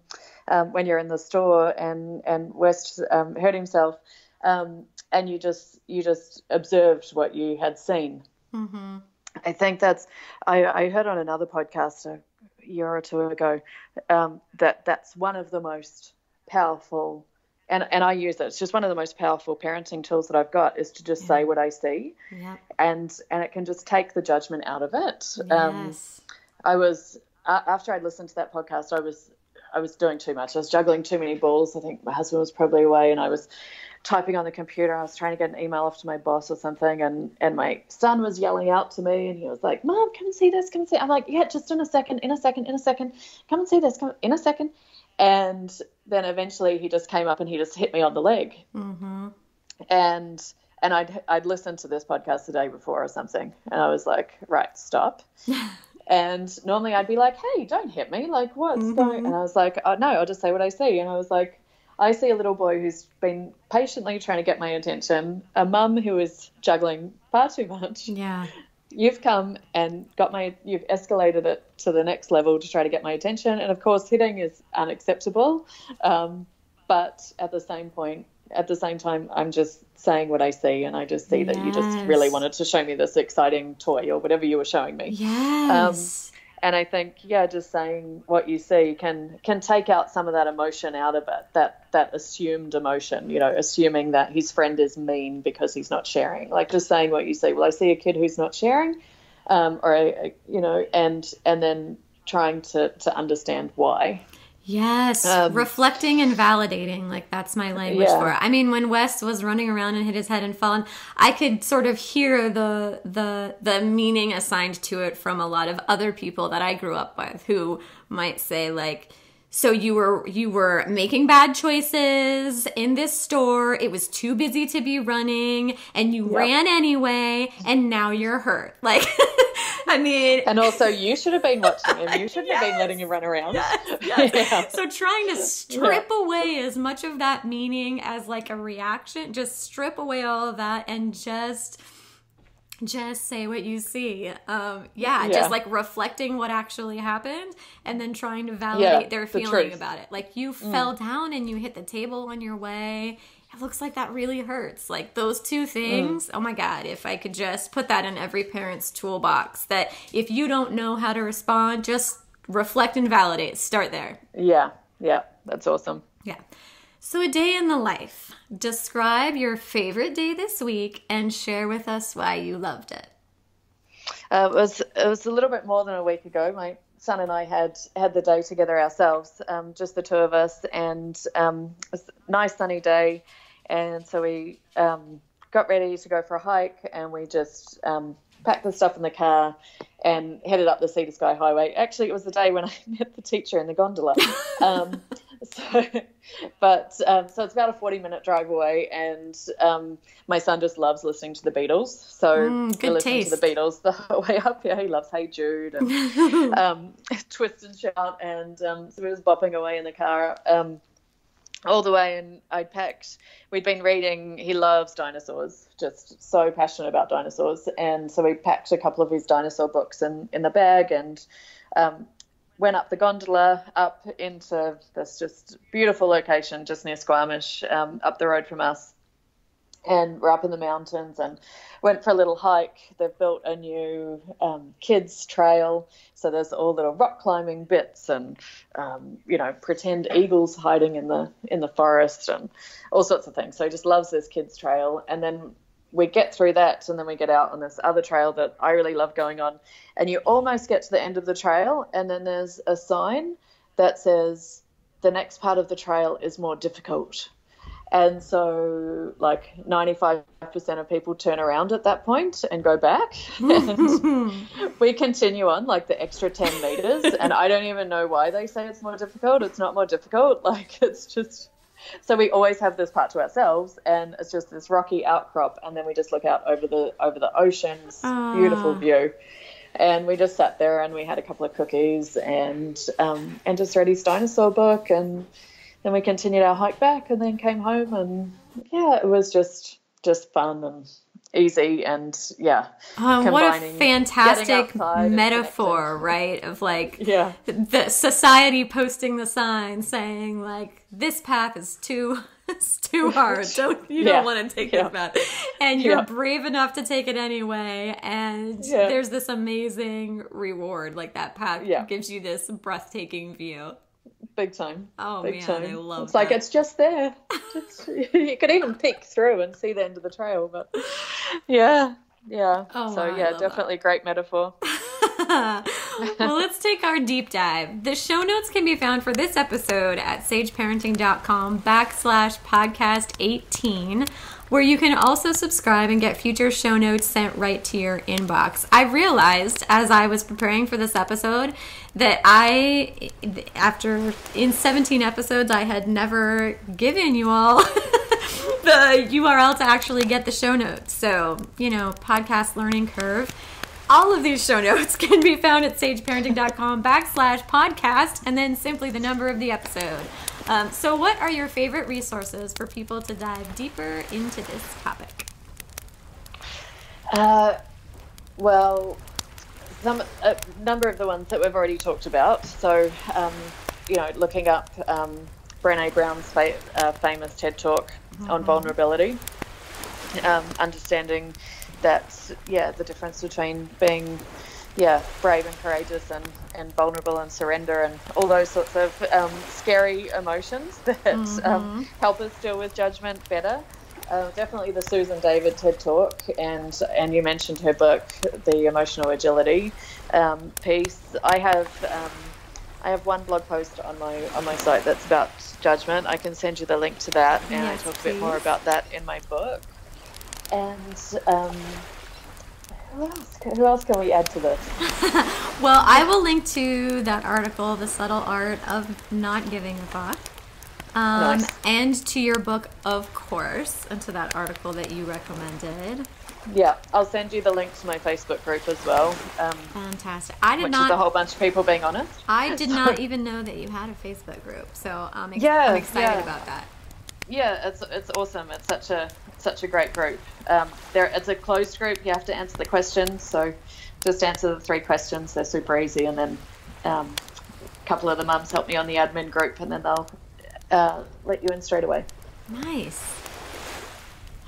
um, when you're in the store and and Wes um, hurt himself, um, and you just you just observed what you had seen. Mm-hmm. I think that's I, I, heard on another podcast a year or two ago um, that that's one of the most powerful and and I use it. It's just one of the most powerful parenting tools that I've got is to just yeah. say what I see, yeah. and and it can just take the judgment out of it. Um, yes. I was after I listened to that podcast, I was I was doing too much. I was juggling too many balls. I think my husband was probably away, and I was typing on the computer. I was trying to get an email off to my boss or something, and and my son was yelling out to me, and he was like, "Mom, come and see this. Come and see." I'm like, "Yeah, just in a second, in a second, in a second. Come and see this. Come in a second. And then eventually he just came up and he just hit me on the leg. Mm-hmm. And and I'd I'd listened to this podcast the day before or something, and I was like, right, stop. and normally I'd be like, hey, don't hit me. Like, what's Mm-hmm. going? And I was like, oh, no, I'll just say what I see. And I was like, I see a little boy who's been patiently trying to get my attention, a mum who is juggling far too much. Yeah. You've come and got my, you've escalated it to the next level to try to get my attention. And of course, hitting is unacceptable. Um, but at the same point, at the same time, I'm just saying what I see, and I just see that you just really wanted to show me this exciting toy or whatever you were showing me. Yes. And I think, yeah, just saying what you see can can take out some of that emotion out of it, that that assumed emotion, you know, assuming that his friend is mean because he's not sharing. Like just saying what you see. Well, I see a kid who's not sharing, um, or a, a, you know, and and then trying to to understand why. Yes, Um, reflecting and validating. Like that's my language Yeah. for it. I mean, when Wes was running around and hit his head and fallen, I could sort of hear the the the meaning assigned to it from a lot of other people that I grew up with who might say like so you were you were making bad choices in this store. It was too busy to be running and you ran anyway and now you're hurt. Like I mean, And also, you should have been watching him. You shouldn't have been letting him run around. Yes. Yeah. So trying to strip away as much of that meaning as like a reaction, just strip away all of that and just just say what you see. Um yeah, Yeah. just like reflecting what actually happened and then trying to validate Yeah, their feeling. Mm. about it. Like you fell down and you hit the table on your way. It looks like that really hurts. Like those two Mm. things. Oh my god, if I could just put that in every parent's toolbox that if you don't know how to respond, just reflect and validate. Start there. Yeah, yeah, that's awesome. Yeah. So, a day in the life. Describe your favorite day this week and share with us why you loved it. Uh, it was it was a little bit more than a week ago. My son and I had had the day together ourselves, um, just the two of us, and um, it was a nice sunny day, and so we um, got ready to go for a hike, and we just um, packed the stuff in the car and headed up the Sea to Sky Highway. Actually, it was the day when I met the teacher in the gondola. So, but um, so it's about a forty-minute drive away, and um, my son just loves listening to the Beatles. So Mm, good listened to the. Beatles the whole way up. Yeah, he loves Hey Jude and um, Twist and Shout, and um, so we was bopping away in the car. Um, all the way and I'd packed we'd been reading he loves dinosaurs just so passionate about dinosaurs and so we packed a couple of his dinosaur books in, in the bag and um, went up the gondola up into this just beautiful location just near Squamish um, up the road from us and we're up in the mountains and went for a little hike. They've built a new um, kids trail, so there's all little rock climbing bits and um, you know pretend eagles hiding in the in the forest and all sorts of things. So he just loves this kids trail, and then we get through that and then we get out on this other trail that I really love going on, and you almost get to the end of the trail, and then there's a sign that says the next part of the trail is more difficult. And so, like 95% of people turn around at that point and go back. and we continue on like the extra 10 meters. And I don't even know why they say it's more difficult. It's not more difficult. Like, it's just. So we always have this part to ourselves, and it's just this rocky outcrop, and then we just look out over the over the ocean's It's Ah. beautiful view, and we just sat there and we had a couple of cookies and um, and just read his dinosaur book, and then we continued our hike back and then came home and yeah it was just just fun and easy and yeah Um, what a fantastic metaphor, right? Of like yeah the society posting the sign saying like this path is too it's too hard. Don't you Yeah. don't want to take Yeah. this path, and you're Yeah. brave enough to take it anyway. And there's this amazing reward. Like that path gives you this breathtaking view. Big time Oh, big man, time I love it's like it's just there just, you could even peek through and see the end of the trail but yeah yeah Oh, so wow, yeah love that. definitely great metaphor well, let's take our deep dive. The show notes can be found for this episode at sageparenting.com backslash podcast 18, where you can also subscribe and get future show notes sent right to your inbox. I realized as I was preparing for this episode that I, after in 17 episodes, I had never given you all the URL to actually get the show notes. So, you know, podcast learning curve. All of these show notes can be found at sageparenting.com backslash podcast and then simply the number of the episode. Um, so, what are your favorite resources for people to dive deeper into this topic? Uh, well, some a number of the ones that we've already talked about. So, um, you know, looking up um, Brené Brown's fa- uh, famous TED Talk mm-hmm. on vulnerability, um, understanding that yeah, the difference between being yeah brave and courageous and and vulnerable and surrender and all those sorts of um, scary emotions that um, mm-hmm. help us deal with judgment better. Uh, definitely the Susan David TED Talk, and and you mentioned her book, the Emotional Agility um, piece. I have um, I have one blog post on my on my site that's about judgment. I can send you the link to that, and yes, I talk please. a bit more about that in my book. And um, who else? Who else can we add to this? well, I will link to that article, "The Subtle Art of Not Giving a Fuck." Um, nice. And to your book, of course, and to that article that you recommended. Yeah, I'll send you the link to my Facebook group as well. Um, Fantastic. I did which not. Is a whole bunch of people being honest. I did not even know that you had a Facebook group, so um, ex- yeah, I'm excited yeah. about that. Yeah, it's it's awesome. It's such a such a great group. Um, there, it's a closed group. You have to answer the questions, so just answer the three questions. They're super easy, and then um, a couple of the mums help me on the admin group, and then they'll uh, let you in straight away. Nice.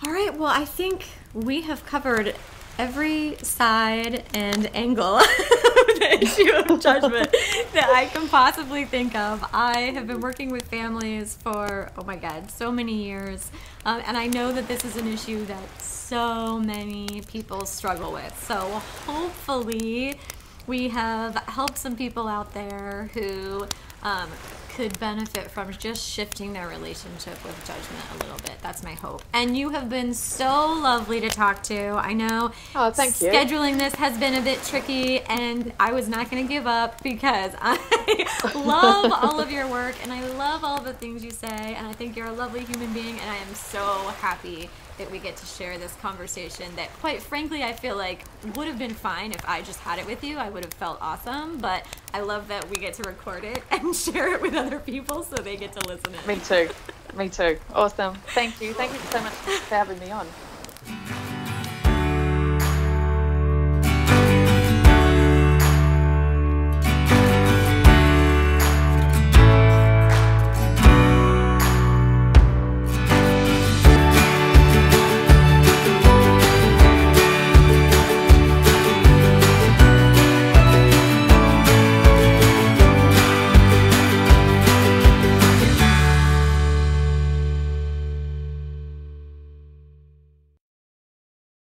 All right. Well, I think we have covered every side and angle of the issue of judgment that I can possibly think of. I have been working with families for, oh my God, so many years. Um, and I know that this is an issue that so many people struggle with. So hopefully, we have helped some people out there who um, could benefit from just shifting their relationship with judgment a little bit. That's my hope. And you have been so lovely to talk to. I know oh, thank you. scheduling this has been a bit tricky, and I was not going to give up because I love all of your work and I love all the things you say, and I think you're a lovely human being, and I am so happy that we get to share this conversation that quite frankly I feel like would have been fine if I just had it with you. I would have felt awesome, but I love that we get to record it and share it with other people so they get to listen in. Me too. Me too. Awesome. Thank you. Thank you so much for having me on.